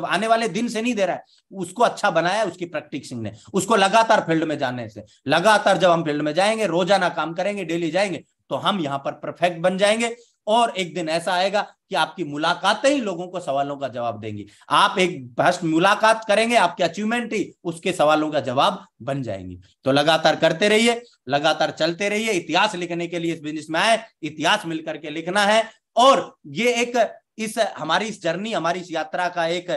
आने वाले दिन से नहीं दे रहा है। उसको अच्छा बनाया उसकी प्रैक्टिसिंग ने। उसको लगातार फ़ील्ड में जाने से। लगातार जब हम फ़ील्ड में जाएँगे, रोज़ाना काम करेंगे डेली जाएँगे तो हम यहाँ पर परफेक्ट बन जाएँगे। और एक दिन ऐसा आएगा कि आपकी मुलाकातें ही लोगों को सवालों का जवाब देंगी। आप एक फ़र्स्ट मुलाकात करेंगे, आपके अचीवमेंट ही उसके सवालों का जवाब बन जाएँगी। तो लगातार करते रहिए, लगातार चलते रहिए। इतिहास लिखने के लिए इस बिज़नेस में आए, इतिहास मिलकर के लिखना है। और ये एक इस हमारी इस जर्नी हमारी इस यात्रा का एक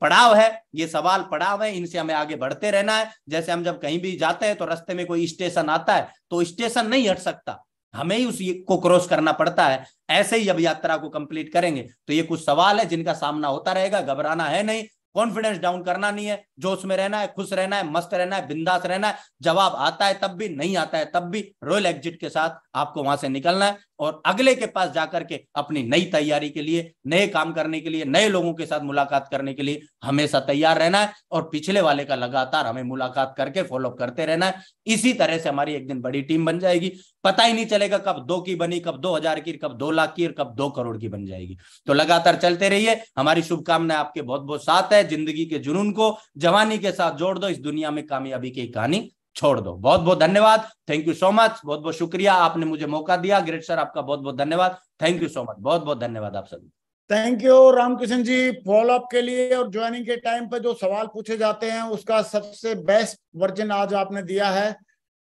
पड़ाव है। ये सवाल पड़ाव है, इनसे हमें आगे बढ़ते रहना है। जैसे हम जब कहीं भी जाते हैं तो रास्ते में कोई स्टेशन आता है तो स्टेशन नहीं हट सकता। हमें ही उस को क्रॉस करना पड़ता है। ऐसे ही जब यात्रा को कंप्लीट करेंगे तो ये कुछ सवाल है जिनका सामना होता रहेगा, घबराना है नहीं। कॉन्फिडेंस डाउन करना नहीं है, जोश में रहना है, खुश रहना है, मस्त रहना है, बिंदास रहना है, जवाब आता है तब भी, नहीं आता है तब भी रॉयल एग्जिट के साथ आपको वहाँ से निकलना है और अगले के पास जाकर के अपनी नई तैयारी के लिए, नए काम करने के लिए, नए लोगों के साथ मुलाकात करने के लिए हमेशा तैयार रहना है और पिछले वाले का लगातार हमें मुलाकात करके फॉलो करते रहना है। इसी तरह से हमारी एक दिन बड़ी टीम बन जाएगी। पता ही नहीं चलेगा कब दो की बनी, कब दो हज़ार की, कब दो लाख की और कब दो करोड़ की बन जाएगी। तो लगातार चलते रहिए। हमारी शुभकामनाएँ आपके बहुत बहुत साथ है। ज़िंदगी के जुनून को, जवानी के साथ जोड़ दो। इस दुनिया में कामयाबी की कहानी छोड़ दो। बहुत बहुत धन्यवाद। थैंक यू सो मच बहुत बहुत शुक्रिया। आपने मुझे मौका दिया। ग्रेट सर आपका बहुत बहुत धन्यवाद। थैंक यू सो मच बहुत बहुत धन्यवाद आप सभी। Thank you Ramkishan ji. Follow up के लिए और ज्वाइनिंग के टाइम पे जो सवाल पूछे जाते हैं, उसका सबसे बेस्ट वर्जन आज आपने दिया है।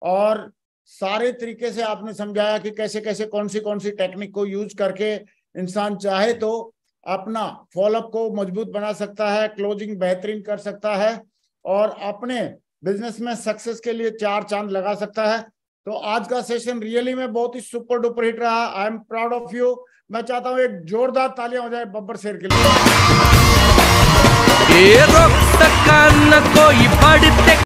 और सारे तरीके से आपने समझाया कि कैसे कैसे कौन सी कौन सी टेक्निक को यूज़ करके इंसान चाहे तो अपना फॉलोअप को मज़बूत बना सकता है क्लोजिंग बेहतरीन कर सकता है। और अपने बिज़नेस में सक्सेस के लिए चार चाँद लगा सकता है। तो आज का सेशन रियली में बहुत ही सुपर डुपर हिट रहा। I am proud of you मैं चाहता हूँ एक जोरदार तालियाँ हो जाए बब्बर शेर के लिए। ये